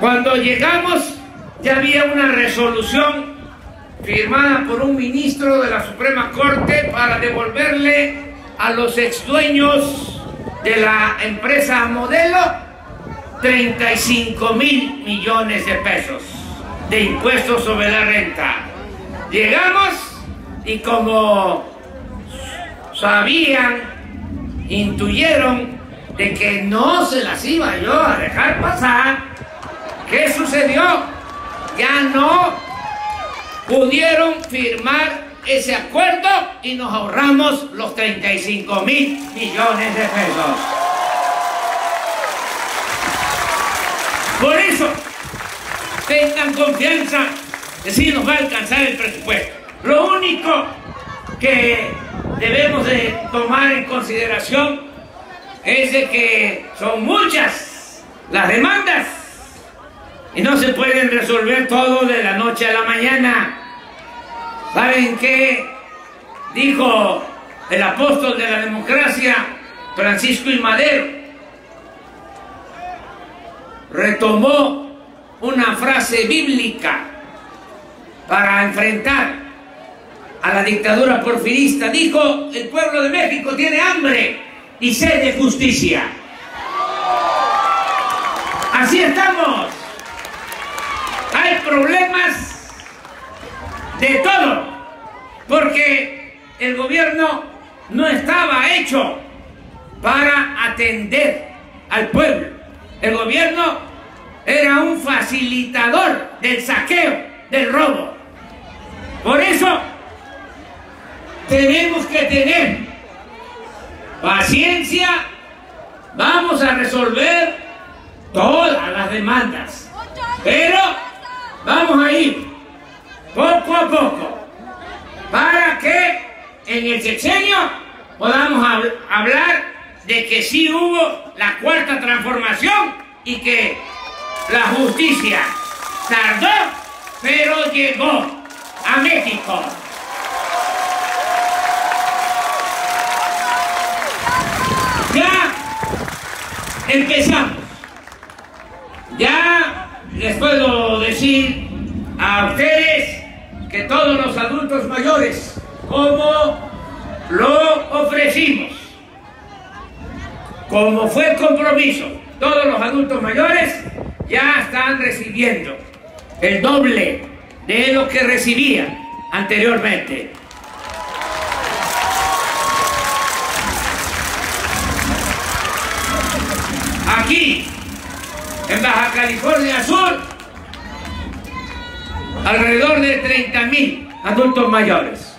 Cuando llegamos ya había una resolución firmada por un ministro de la Suprema Corte para devolverle a los ex dueños de la empresa modelo 35 mil millones de pesos de impuestos sobre la renta. Llegamos y como sabían, intuyeron de que no se las iba yo a dejar pasar, ¿qué sucedió? Ya no pudieron firmar ese acuerdo y nos ahorramos los 35 mil millones de pesos. Por eso, tengan confianza de si nos va a alcanzar el presupuesto. Lo único que debemos de tomar en consideración es de que son muchas las demandas y no se pueden resolver todo de la noche a la mañana. ¿Saben qué dijo el apóstol de la democracia, Francisco y Madero? Retomó una frase bíblica para enfrentar a la dictadura porfirista. Dijo, el pueblo de México tiene hambre y sed de justicia. Así estamos. Hay problemas de todo, porque el gobierno no estaba hecho para atender al pueblo. El gobierno era un facilitador del saqueo, del robo. Por eso tenemos que tener paciencia, vamos a resolver todas las demandas, pero vamos a ir poco a poco, para que en el sexenio podamos hablar de que sí hubo la cuarta transformación y que la justicia tardó, pero llegó a México. Ya empezamos. Ya les puedo decir a ustedes que todos los adultos mayores, como lo ofrecimos, como fue el compromiso, todos los adultos mayores ya están recibiendo el doble de lo que recibían anteriormente. Aquí, en Baja California Sur, alrededor de 30 mil adultos mayores.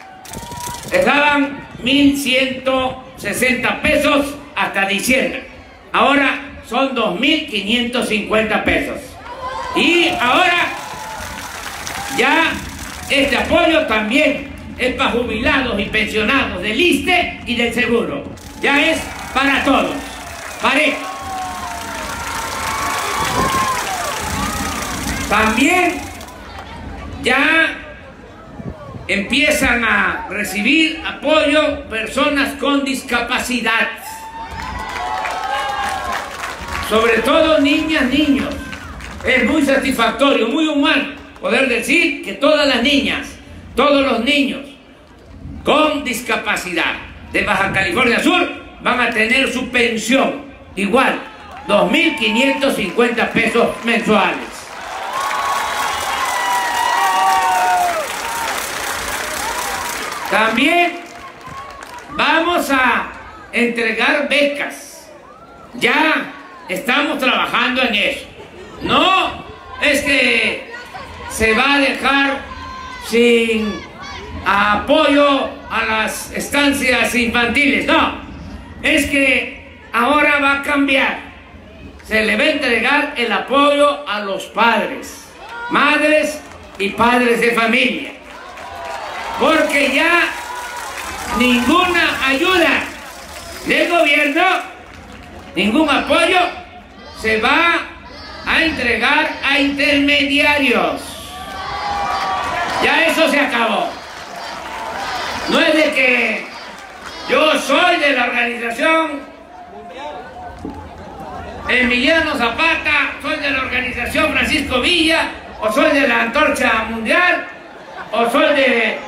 Estaban 1.160 pesos hasta diciembre. Ahora son 2.550 pesos. Y ahora ya este apoyo también es para jubilados y pensionados del ISTE y del seguro. Ya es para todos. Parejo. También ya empiezan a recibir apoyo personas con discapacidad. Sobre todo niñas, niños. Es muy satisfactorio, muy humano poder decir que todas las niñas, todos los niños con discapacidad de Baja California Sur van a tener su pensión igual, 2.550 pesos mensuales. También vamos a entregar becas. Ya estamos trabajando en eso. No es que se va a dejar sin apoyo a las estancias infantiles. No, es que ahora va a cambiar. Se le va a entregar el apoyo a los padres, madres y padres de familia porque ya ninguna ayuda del gobierno, ningún apoyo se va a entregar a intermediarios. Ya eso se acabó. No es de que yo soy de la organización Emiliano Zapata, soy de la organización Francisco Villa, o soy de la Antorcha Mundial, o soy de,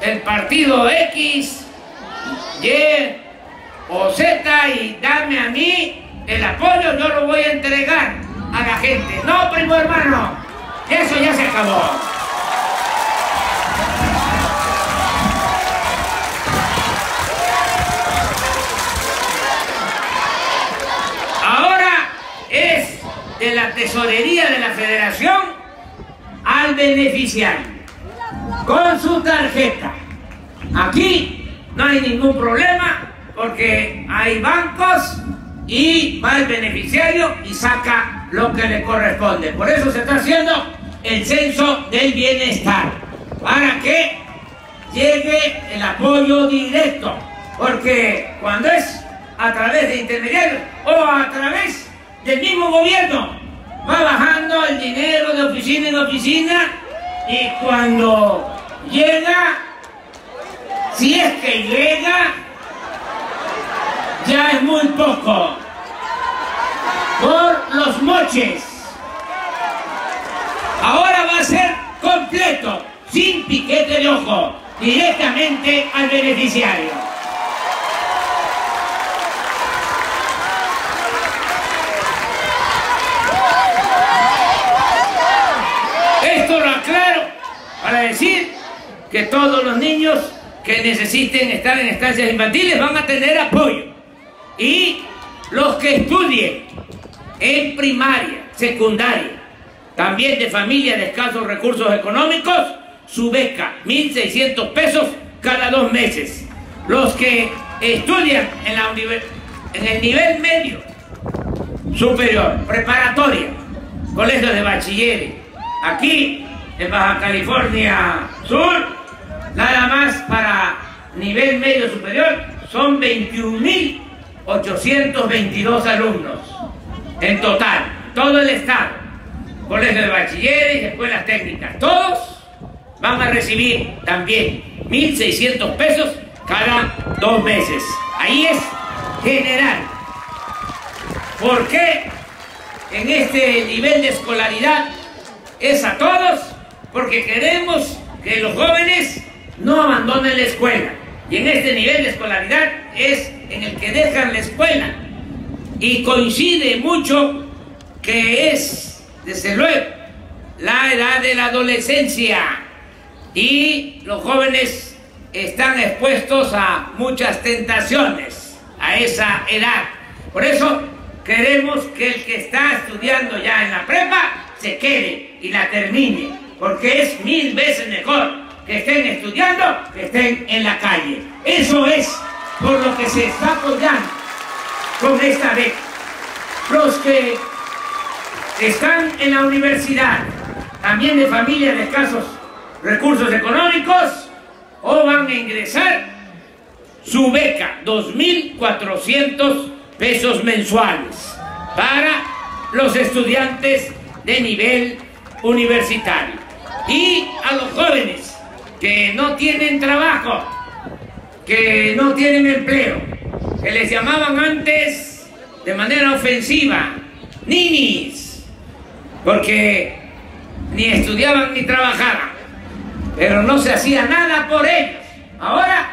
del partido X, Y o Z y dame a mí el apoyo, yo lo voy a entregar a la gente. No, primo hermano, eso ya se acabó. Ahora es de la tesorería de la federación al beneficiario con su tarjeta. Aquí no hay ningún problema porque hay bancos y va el beneficiario y saca lo que le corresponde. Por eso se está haciendo el censo del bienestar, para que llegue el apoyo directo, porque cuando es a través de intermediarios o a través del mismo gobierno, va bajando el dinero de oficina en oficina y cuando llega, si es que llega, ya es muy poco. Por los moches. Ahora va a ser completo, sin piquete de ojo, directamente al beneficiario. Esto lo aclaro para decir que todos los niños que necesiten estar en estancias infantiles van a tener apoyo. Y los que estudien en primaria, secundaria, también de familias de escasos recursos económicos, su beca, 1.600 pesos cada dos meses. Los que estudian en, el nivel medio, superior, preparatoria, colegios de bachilleres, aquí en Baja California Sur, nada más para nivel medio superior, son 21.822 alumnos en total, todo el estado, colegios de bachilleres y escuelas técnicas, todos van a recibir también 1.600 pesos cada dos meses. Ahí es general. ¿Por qué en este nivel de escolaridad es a todos? Porque queremos que los jóvenes no abandonen la escuela. Y en este nivel de escolaridad es en el que dejan la escuela. Y coincide mucho que es, desde luego, la edad de la adolescencia. Y los jóvenes están expuestos a muchas tentaciones a esa edad. Por eso queremos que el que está estudiando ya en la prepa se quede y la termine, porque es mil veces mejor que estén estudiando que estén en la calle. Eso es por lo que se está apoyando con esta beca. Los que están en la universidad, también de familias de escasos recursos económicos, o van a ingresar su beca, 2.400 pesos mensuales, para los estudiantes de nivel universitario. Y a los jóvenes que no tienen trabajo, que no tienen empleo, que les llamaban antes de manera ofensiva, ninis, porque ni estudiaban ni trabajaban, pero no se hacía nada por ellos. Ahora,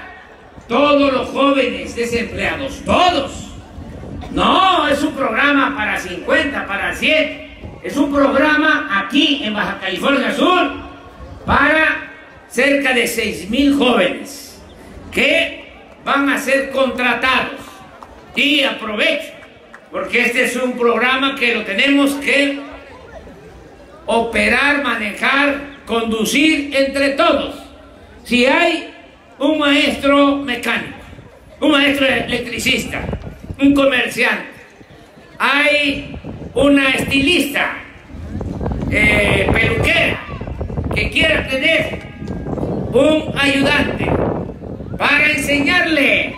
todos los jóvenes desempleados, todos, no, es un programa para 50, para 100, es un programa aquí en Baja California Sur para cerca de 6 mil jóvenes que van a ser contratados. Y aprovecho, porque este es un programa que lo tenemos que operar, manejar, conducir entre todos. Si hay un maestro mecánico, un maestro electricista, un comerciante, hay una estilista, eh, peluquera, que quiera tener un ayudante para enseñarle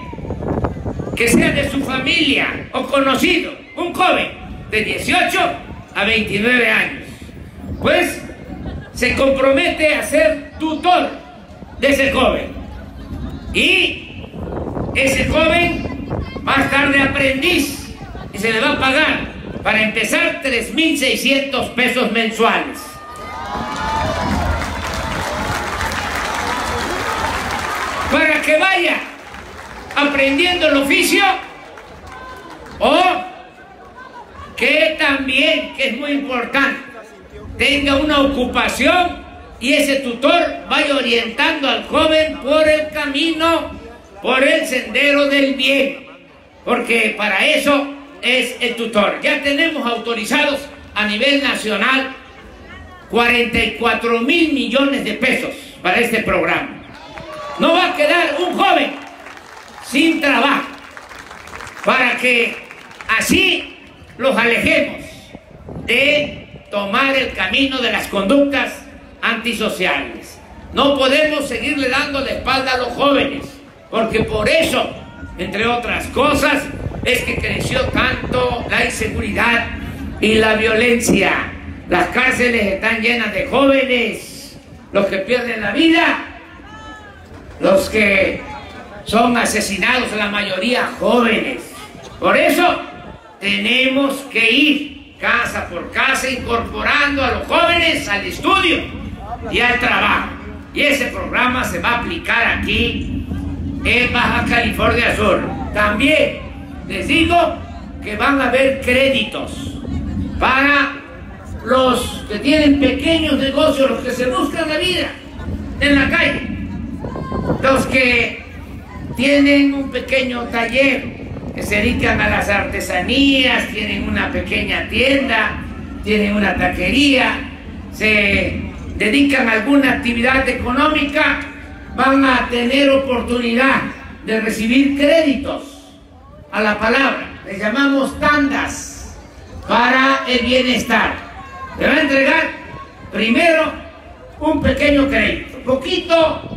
que sea de su familia o conocido, un joven de 18 a 29 años. Pues se compromete a ser tutor de ese joven. Y ese joven va a estar de aprendiz y se le va a pagar para empezar 3.600 pesos mensuales. Para que vaya aprendiendo el oficio o que también, que es muy importante, tenga una ocupación y ese tutor vaya orientando al joven por el camino, por el sendero del bien, porque para eso es el tutor. Ya tenemos autorizados a nivel nacional 44 mil millones de pesos para este programa. No va a quedar un joven sin trabajo para que así los alejemos de tomar el camino de las conductas antisociales. No podemos seguirle dando la espalda a los jóvenes, porque por eso, entre otras cosas, es que creció tanto la inseguridad y la violencia. Las cárceles están llenas de jóvenes, los que pierden la vida, los que son asesinados, la mayoría jóvenes. Por eso tenemos que ir casa por casa incorporando a los jóvenes al estudio y al trabajo. Y ese programa se va a aplicar aquí en Baja California Sur. También les digo que van a haber créditos para los que tienen pequeños negocios, los que se buscan la vida en la calle, los que tienen un pequeño taller, que se dedican a las artesanías, tienen una pequeña tienda, tienen una taquería, se dedican a alguna actividad económica, van a tener oportunidad de recibir créditos a la palabra. Les llamamos tandas para el bienestar. Le va a entregar primero un pequeño crédito, poquito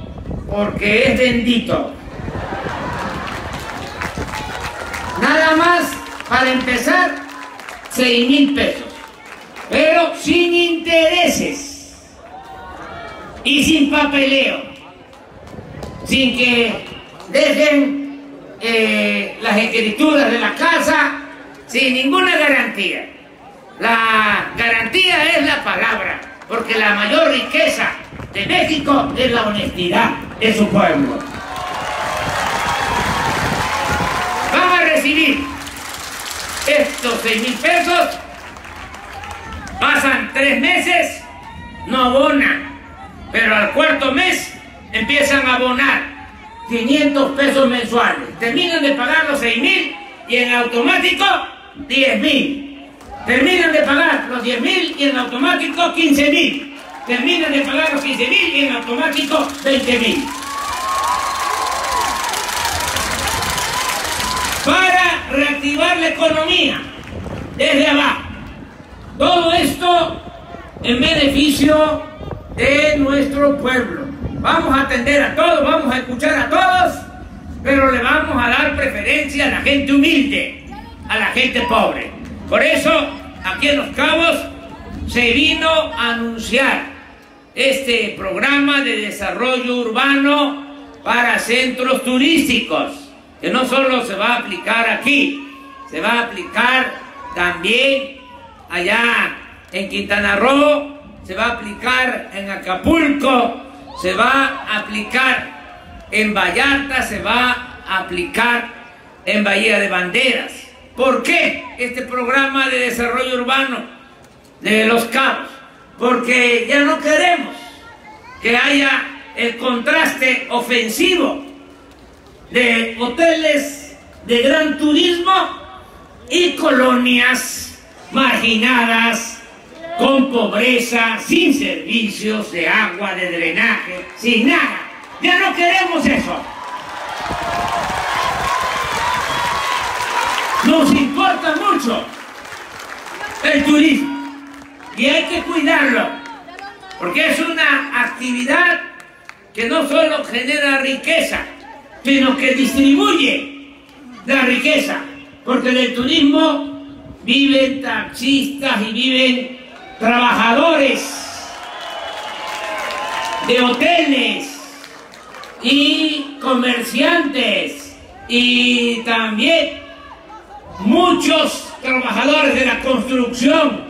porque es bendito. Nada más para empezar, 6 mil pesos, pero sin intereses y sin papeleo, sin que dejen eh, las escrituras de la casa, sin ninguna garantía. La garantía es la palabra, porque la mayor riqueza de México es la honestidad de su pueblo. Van a recibir estos 6 mil pesos, pasan tres meses, no abonan, pero al cuarto mes empiezan a abonar 500 pesos mensuales. Terminan de pagar los 6 mil y en automático 10 mil. Terminan de pagar los 10 mil y en automático 15 mil. Terminan de pagar los 15 mil y en automático 20 mil. Para reactivar la economía desde abajo. Todo esto en beneficio de nuestro pueblo. Vamos a atender a todos, vamos a escuchar a todos, pero le vamos a dar preferencia a la gente humilde, a la gente pobre. Por eso, aquí en Los Cabos se vino a anunciar este programa de desarrollo urbano para centros turísticos, que no solo se va a aplicar aquí, se va a aplicar también allá en Quintana Roo, se va a aplicar en Acapulco, se va a aplicar en Vallarta, se va a aplicar en Bahía de Banderas. ¿Por qué este programa de desarrollo urbano de Los Cabos? Porque ya no queremos que haya el contraste ofensivo de hoteles de gran turismo y colonias marginadas, con pobreza, sin servicios de agua, de drenaje, sin nada. Ya no queremos eso. Nos importa mucho el turismo y hay que cuidarlo, porque es una actividad que no solo genera riqueza, sino que distribuye la riqueza, porque del turismo viven taxistas y viven trabajadores de hoteles y comerciantes y también muchos trabajadores de la construcción.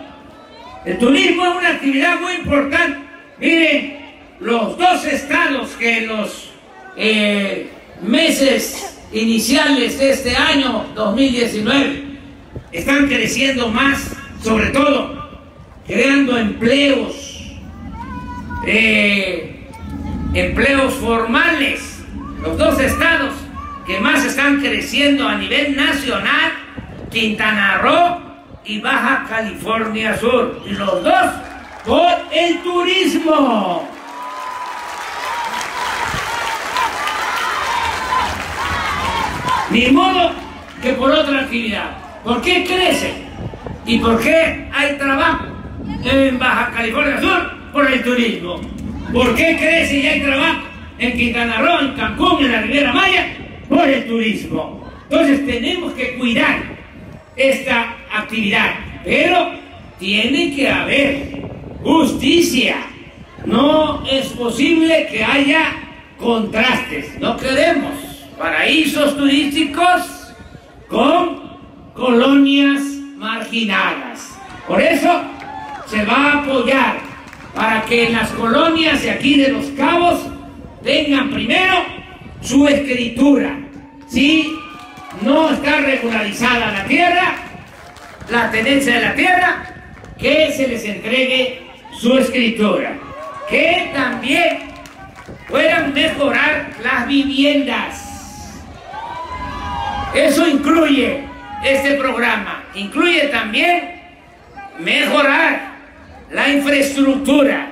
El turismo es una actividad muy importante. Miren, los dos estados que en los eh, meses iniciales de este año 2019 están creciendo más, sobre todo creando empleos, eh, empleos formales. Los dos estados que más están creciendo a nivel nacional, Quintana Roo y Baja California Sur. Y los dos por el turismo. Ni modo que por otra actividad. ¿Por qué crece? ¿Y por qué hay trabajo en Baja California Sur? Por el turismo. ¿Por qué crece y hay trabajo en Quintana Roo, en Cancún, en la Riviera Maya? Por el turismo. Entonces tenemos que cuidar esta actividad. Pero tiene que haber justicia. No es posible que haya contrastes. No queremos paraísos turísticos con colonias marginadas. Por eso se va a apoyar para que en las colonias de aquí de los cabos tengan primero su escritura. Si no está regularizada la tierra, la tenencia de la tierra, que se les entregue su escritura. Que también puedan mejorar las viviendas. Eso incluye este programa. Incluye también mejorar la infraestructura,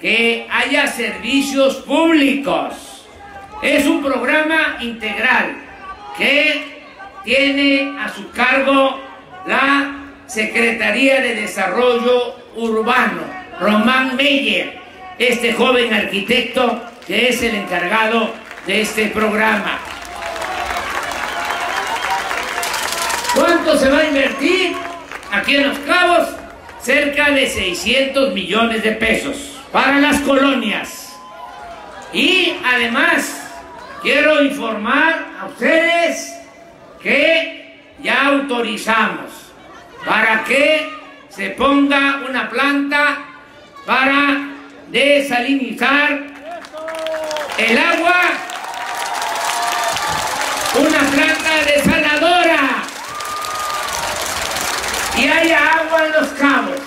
que haya servicios públicos. Es un programa integral que tiene a su cargo la Secretaría de Desarrollo Urbano, Román Meyer, este joven arquitecto que es el encargado de este programa. ¿Cuánto se va a invertir aquí en Los Cabos? Cerca de 600 millones de pesos para las colonias. Y además, quiero informar a ustedes que ya autorizamos para que se ponga una planta para desalinizar el agua, una planta desaladora y haya agua en los cabos.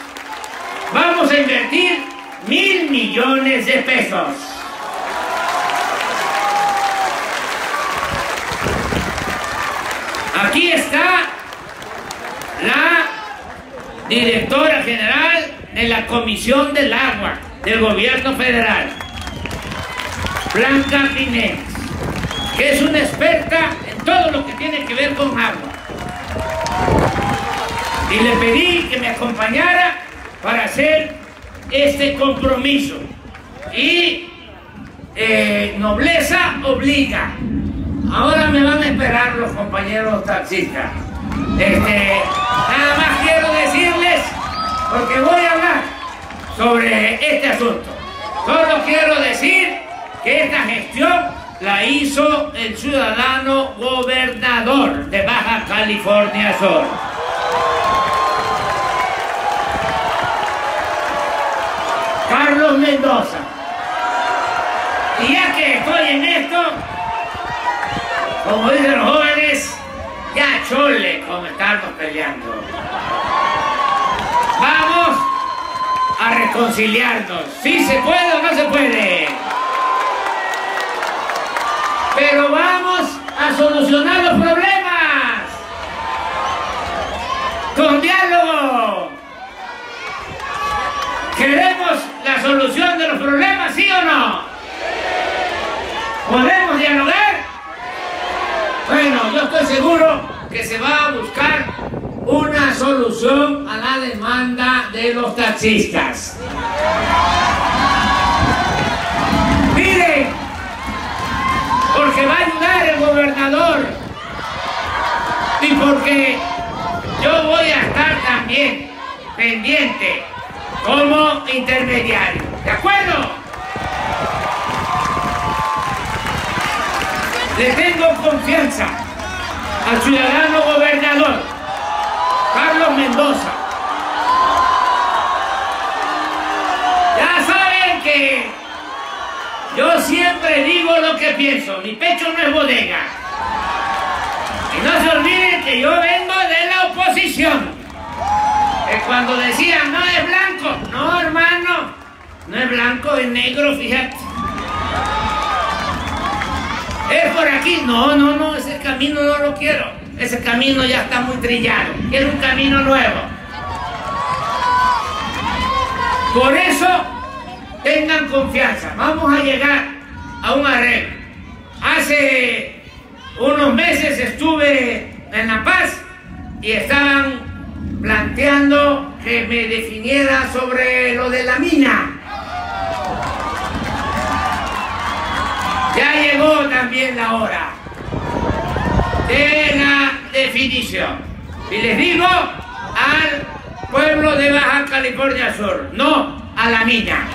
Vamos a invertir mil millones de pesos. Aquí está la directora general de la Comisión del Agua del Gobierno Federal, Blanca Pinés, que es una experta en todo lo que tiene que ver con agua. Y le pedí que me acompañara para hacer este compromiso. Y eh, nobleza obliga. Ahora me van a esperar los compañeros taxistas. Este, nada más quiero decirles, porque voy a hablar sobre este asunto. Solo quiero decir que esta gestión la hizo el ciudadano gobernador de Baja California Sur. Carlos Mendoza. Y ya que estoy en esto, como dicen los jóvenes, ya chole con estarnos peleando. Vamos a reconciliarnos. Si se puede o no se puede. Pero vamos a solucionar los problemas. Con diálogo. ¿Queremos la solución de los problemas, sí o no? ¿Podemos dialogar? Estoy seguro que se va a buscar una solución a la demanda de los taxistas. Miren, porque va a ayudar el gobernador y porque yo voy a estar también pendiente como intermediario. ¿De acuerdo? Le tengo confianza al ciudadano gobernador Carlos Mendoza. Ya saben que yo siempre digo lo que pienso, mi pecho no es bodega. Y no se olviden que yo vengo de la oposición. Que cuando decían no es blanco, no hermano, no es blanco, es negro, fíjate. Es por aquí, no, no, no, ese camino no lo quiero. Ese camino ya está muy trillado. Quiero un camino nuevo. Por eso, tengan confianza. Vamos a llegar a un arreglo. Hace unos meses estuve en La Paz y estaban planteando que me definiera sobre lo de la mina. Ya llegó también la hora de la definición. Y les digo al pueblo de Baja California Sur, no a la mina.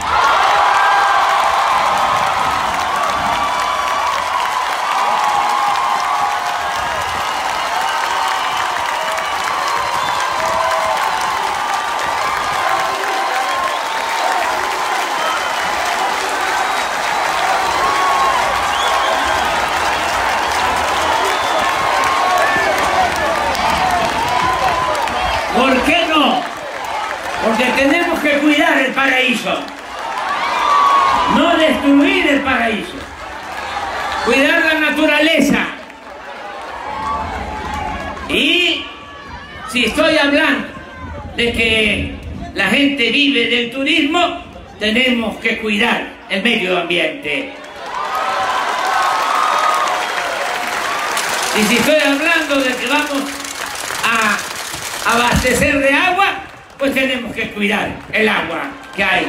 Tenemos que cuidar el paraíso. No destruir el paraíso. Cuidar la naturaleza. Y si estoy hablando de que la gente vive del turismo, tenemos que cuidar el medio ambiente. Y si estoy hablando de que vamos a abastecer de agua, pues tenemos que cuidar el agua que hay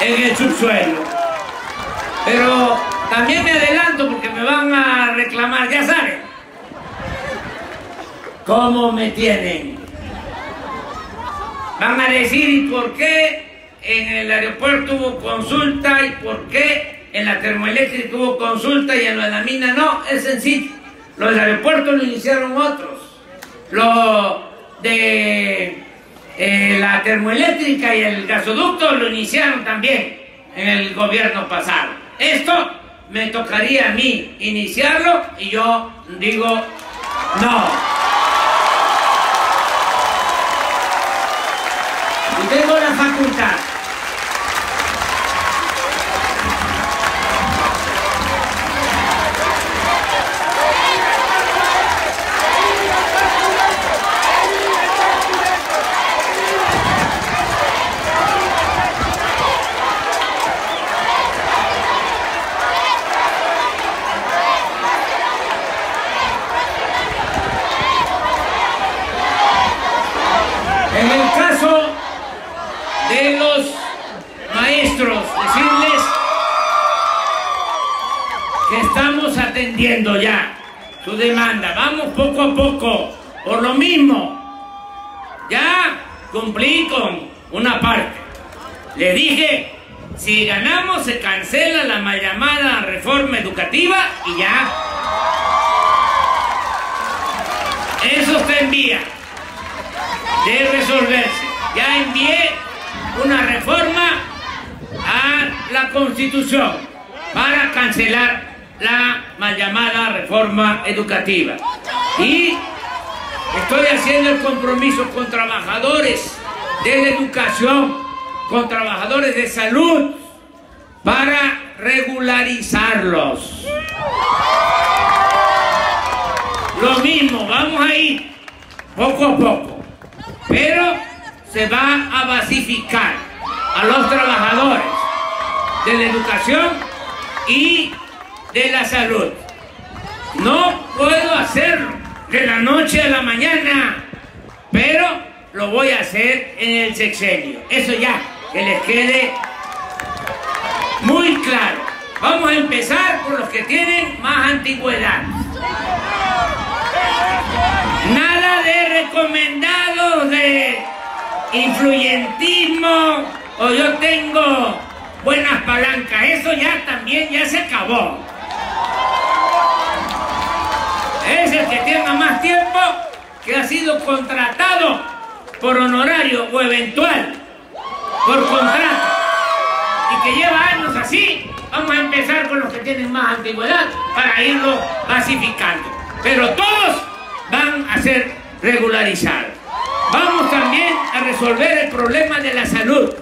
en el subsuelo. Pero también me adelanto porque me van a reclamar, ya saben, cómo me tienen. Van a decir, ¿y por qué en el aeropuerto hubo consulta? ¿Y por qué en la termoeléctrica hubo consulta y en la mina no? Es sencillo. Los del aeropuerto lo iniciaron otros. Lo de eh, la termoeléctrica y el gasoducto lo iniciaron también en el gobierno pasado. Esto me tocaría a mí iniciarlo y yo digo no. Y tengo la facultad. En el caso de los maestros, decirles que estamos atendiendo ya demanda. Vamos poco a poco, por lo mismo. Ya cumplí con una parte. Le dije, si ganamos se cancela la mal llamada reforma educativa y ya. Eso está en vía de resolverse. Ya envié una reforma a la Constitución para cancelar la mal llamada reforma educativa. Y estoy haciendo el compromiso con trabajadores de la educación, con trabajadores de salud, para regularizarlos. Lo mismo, vamos a ir poco a poco, pero se va a basificar a los trabajadores de la educación y de la salud. No puedo hacerlo de la noche a la mañana, pero lo voy a hacer en el sexenio. Eso ya, que les quede muy claro. Vamos a empezar por los que tienen más antigüedad. Nada de recomendados de influyentismo o yo tengo buenas palancas. Eso ya también ya se acabó. Es el que tenga más tiempo que ha sido contratado por honorario o eventual por contrato y que lleva años así, vamos a empezar con los que tienen más antigüedad para irlo basificando. Pero todos van a ser regularizados. Vamos también a resolver el problema de la salud,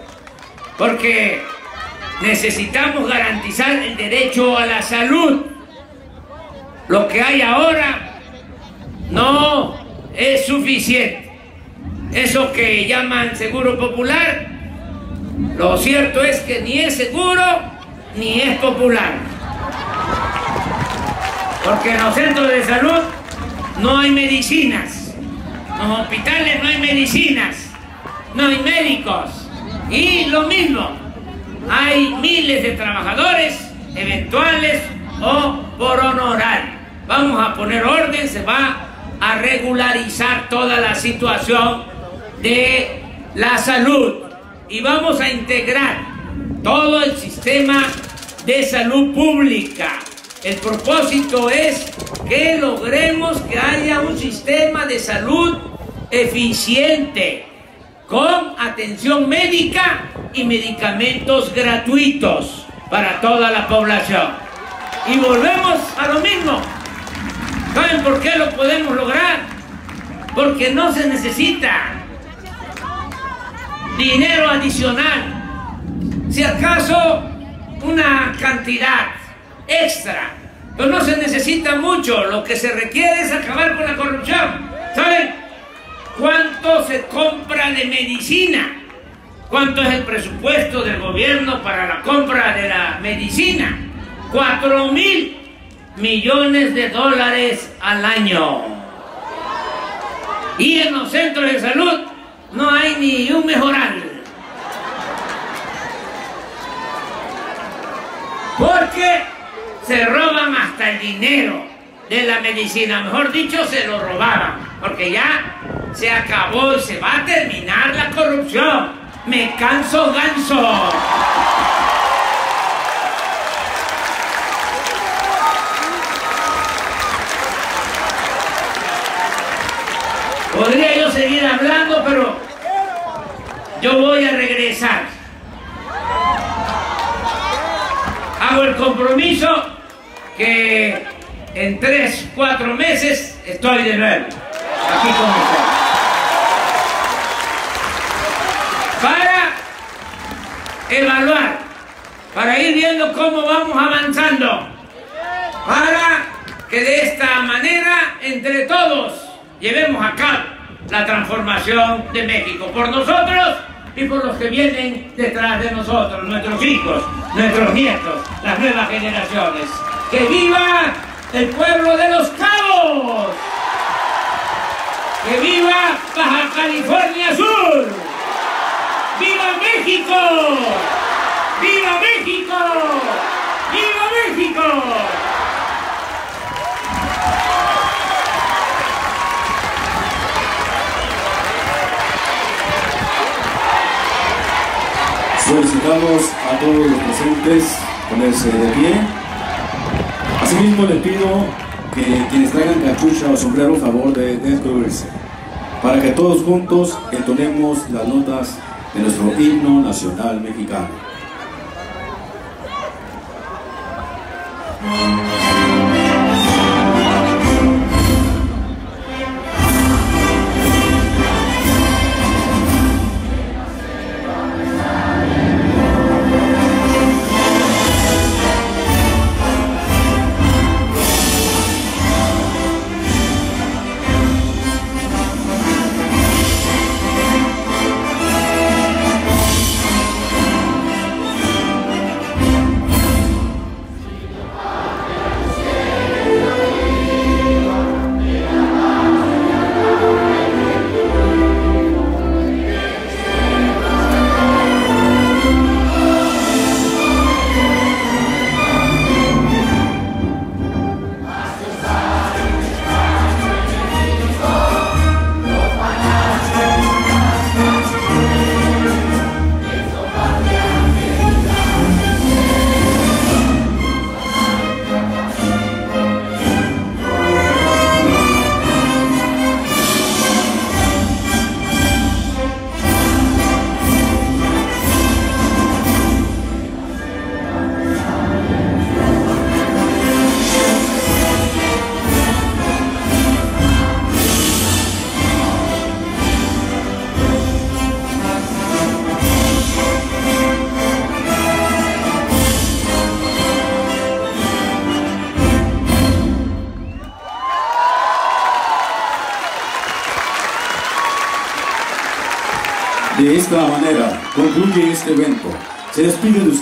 porque necesitamos garantizar el derecho a la salud. Lo que hay ahora no es suficiente. Eso que llaman seguro popular, lo cierto es que ni es seguro ni es popular. Porque en los centros de salud no hay medicinas, en los hospitales no hay medicinas, no hay médicos. Y lo mismo, hay miles de trabajadores eventuales o por honorar. Vamos a poner orden, se va a regularizar toda la situación de la salud y vamos a integrar todo el sistema de salud pública. El propósito es que logremos que haya un sistema de salud eficiente, con atención médica y medicamentos gratuitos para toda la población. Y volvemos a lo mismo. ¿Saben por qué lo podemos lograr? Porque no se necesita dinero adicional. Si acaso una cantidad extra, pero no se necesita mucho, lo que se requiere es acabar con la corrupción. ¿Saben cuánto se compra de medicina? ¿Cuánto es el presupuesto del gobierno para la compra de la medicina? Cuatro mil millones de dólares al año. Y en los centros de salud no hay ni un mejorable. Porque se roban hasta el dinero de la medicina, mejor dicho, se lo robaban, porque ya se acabó y se va a terminar la corrupción. Me canso ganso. Podría yo seguir hablando, pero yo voy a regresar. Hago el compromiso que en tres, cuatro meses estoy de nuevo aquí. Para evaluar, para ir viendo cómo vamos avanzando, para que de esta manera, entre todos, llevemos a cabo la transformación de México, por nosotros y por los que vienen detrás de nosotros, nuestros hijos, nuestros nietos, las nuevas generaciones. ¡Que viva el pueblo de los cabos! ¡Que viva Baja California Sur! ¡Viva México! ¡Viva México! ¡Viva México! Solicitamos a todos los presentes ponerse de pie. Asimismo les pido que quienes traigan cachucha o sombrero, favor de descubrirse, para que todos juntos entonemos las notas de nuestro himno nacional mexicano.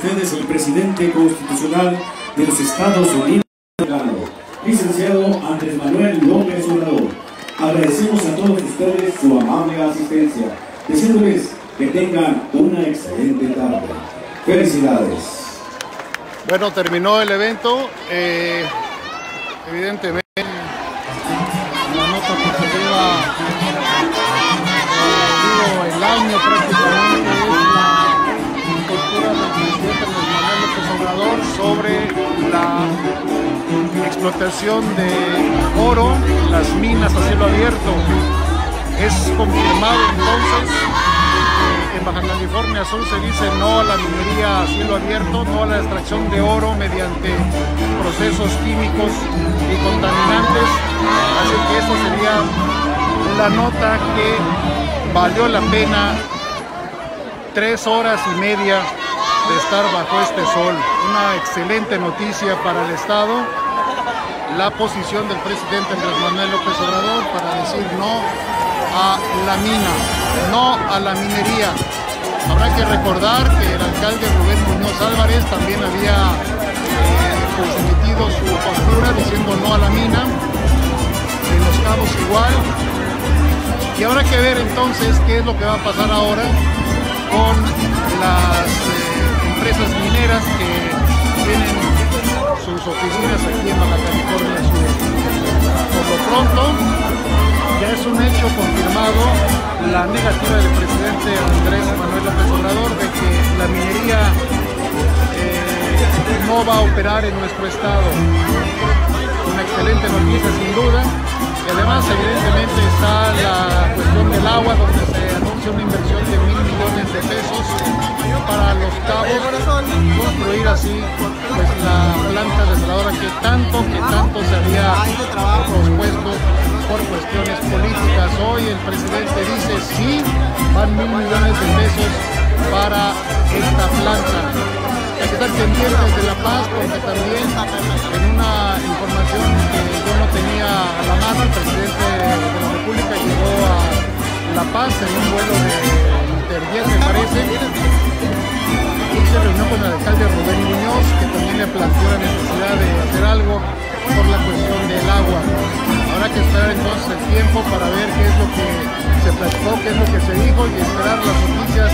Ustedes el presidente constitucional de los Estados Unidos, licenciado Andrés Manuel López Obrador. Agradecemos a todos ustedes su amable asistencia, deseándoles que tengan una excelente tarde. Felicidades. Bueno, terminó el evento. Eh, evidentemente, explotación de oro, las minas a cielo abierto. Es confirmado entonces en Baja California Sur se dice no a la minería a cielo abierto, no a la extracción de oro mediante procesos químicos y contaminantes. Así que eso sería la nota que valió la pena tres horas y media de estar bajo este sol. Una excelente noticia para el Estado. La posición del presidente Andrés Manuel López Obrador para decir no a la mina, no a la minería. Habrá que recordar que el alcalde Rubén Muñoz Álvarez también había eh, transmitido su postura diciendo no a la mina, en los cabos igual. Y habrá que ver entonces qué es lo que va a pasar ahora con las eh, empresas mineras que tienen sus oficinas aquí en Baja California Sur. Por lo pronto, ya es un hecho confirmado la negativa del presidente Andrés Manuel López Obrador de que la minería eh, no va a operar en nuestro estado. Una excelente noticia sin duda. Y además evidentemente está la cuestión del agua donde se anuncia una inversión de mil millones de pesos para los cabos construir así pues la planta desaladora que tanto que tanto se había propuesto por cuestiones políticas. Hoy el presidente dice sí, van mil millones de pesos para esta planta. Hay que estar pendientes de La Paz porque también en una información que yo no tenía a la mano, el presidente de la República llegó a La Paz en un vuelo de Interjet me parece y se reunió con el alcalde Rubén Muñoz que también le planteó la necesidad de hacer algo por la cuestión del agua. Habrá que esperar entonces el tiempo para ver qué es lo que se platicó, qué es lo que se dijo y esperar las noticias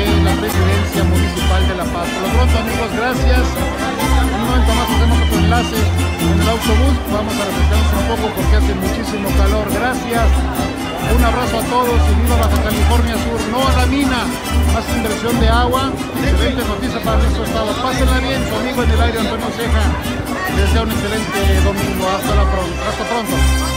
la presidencia municipal de La Paz. Por lo pronto amigos, gracias. En un momento más hacemos otro enlace en el autobús. Vamos a refrescarnos un poco porque hace muchísimo calor. Gracias. Un abrazo a todos y viva Baja California Sur. No a la mina, más inversión de agua. Excelente noticia para nuestro estado. Pásenla bien, su amigo en el aire Antonio Ceja. Les deseo un excelente domingo. Hasta, la pronto. Hasta pronto.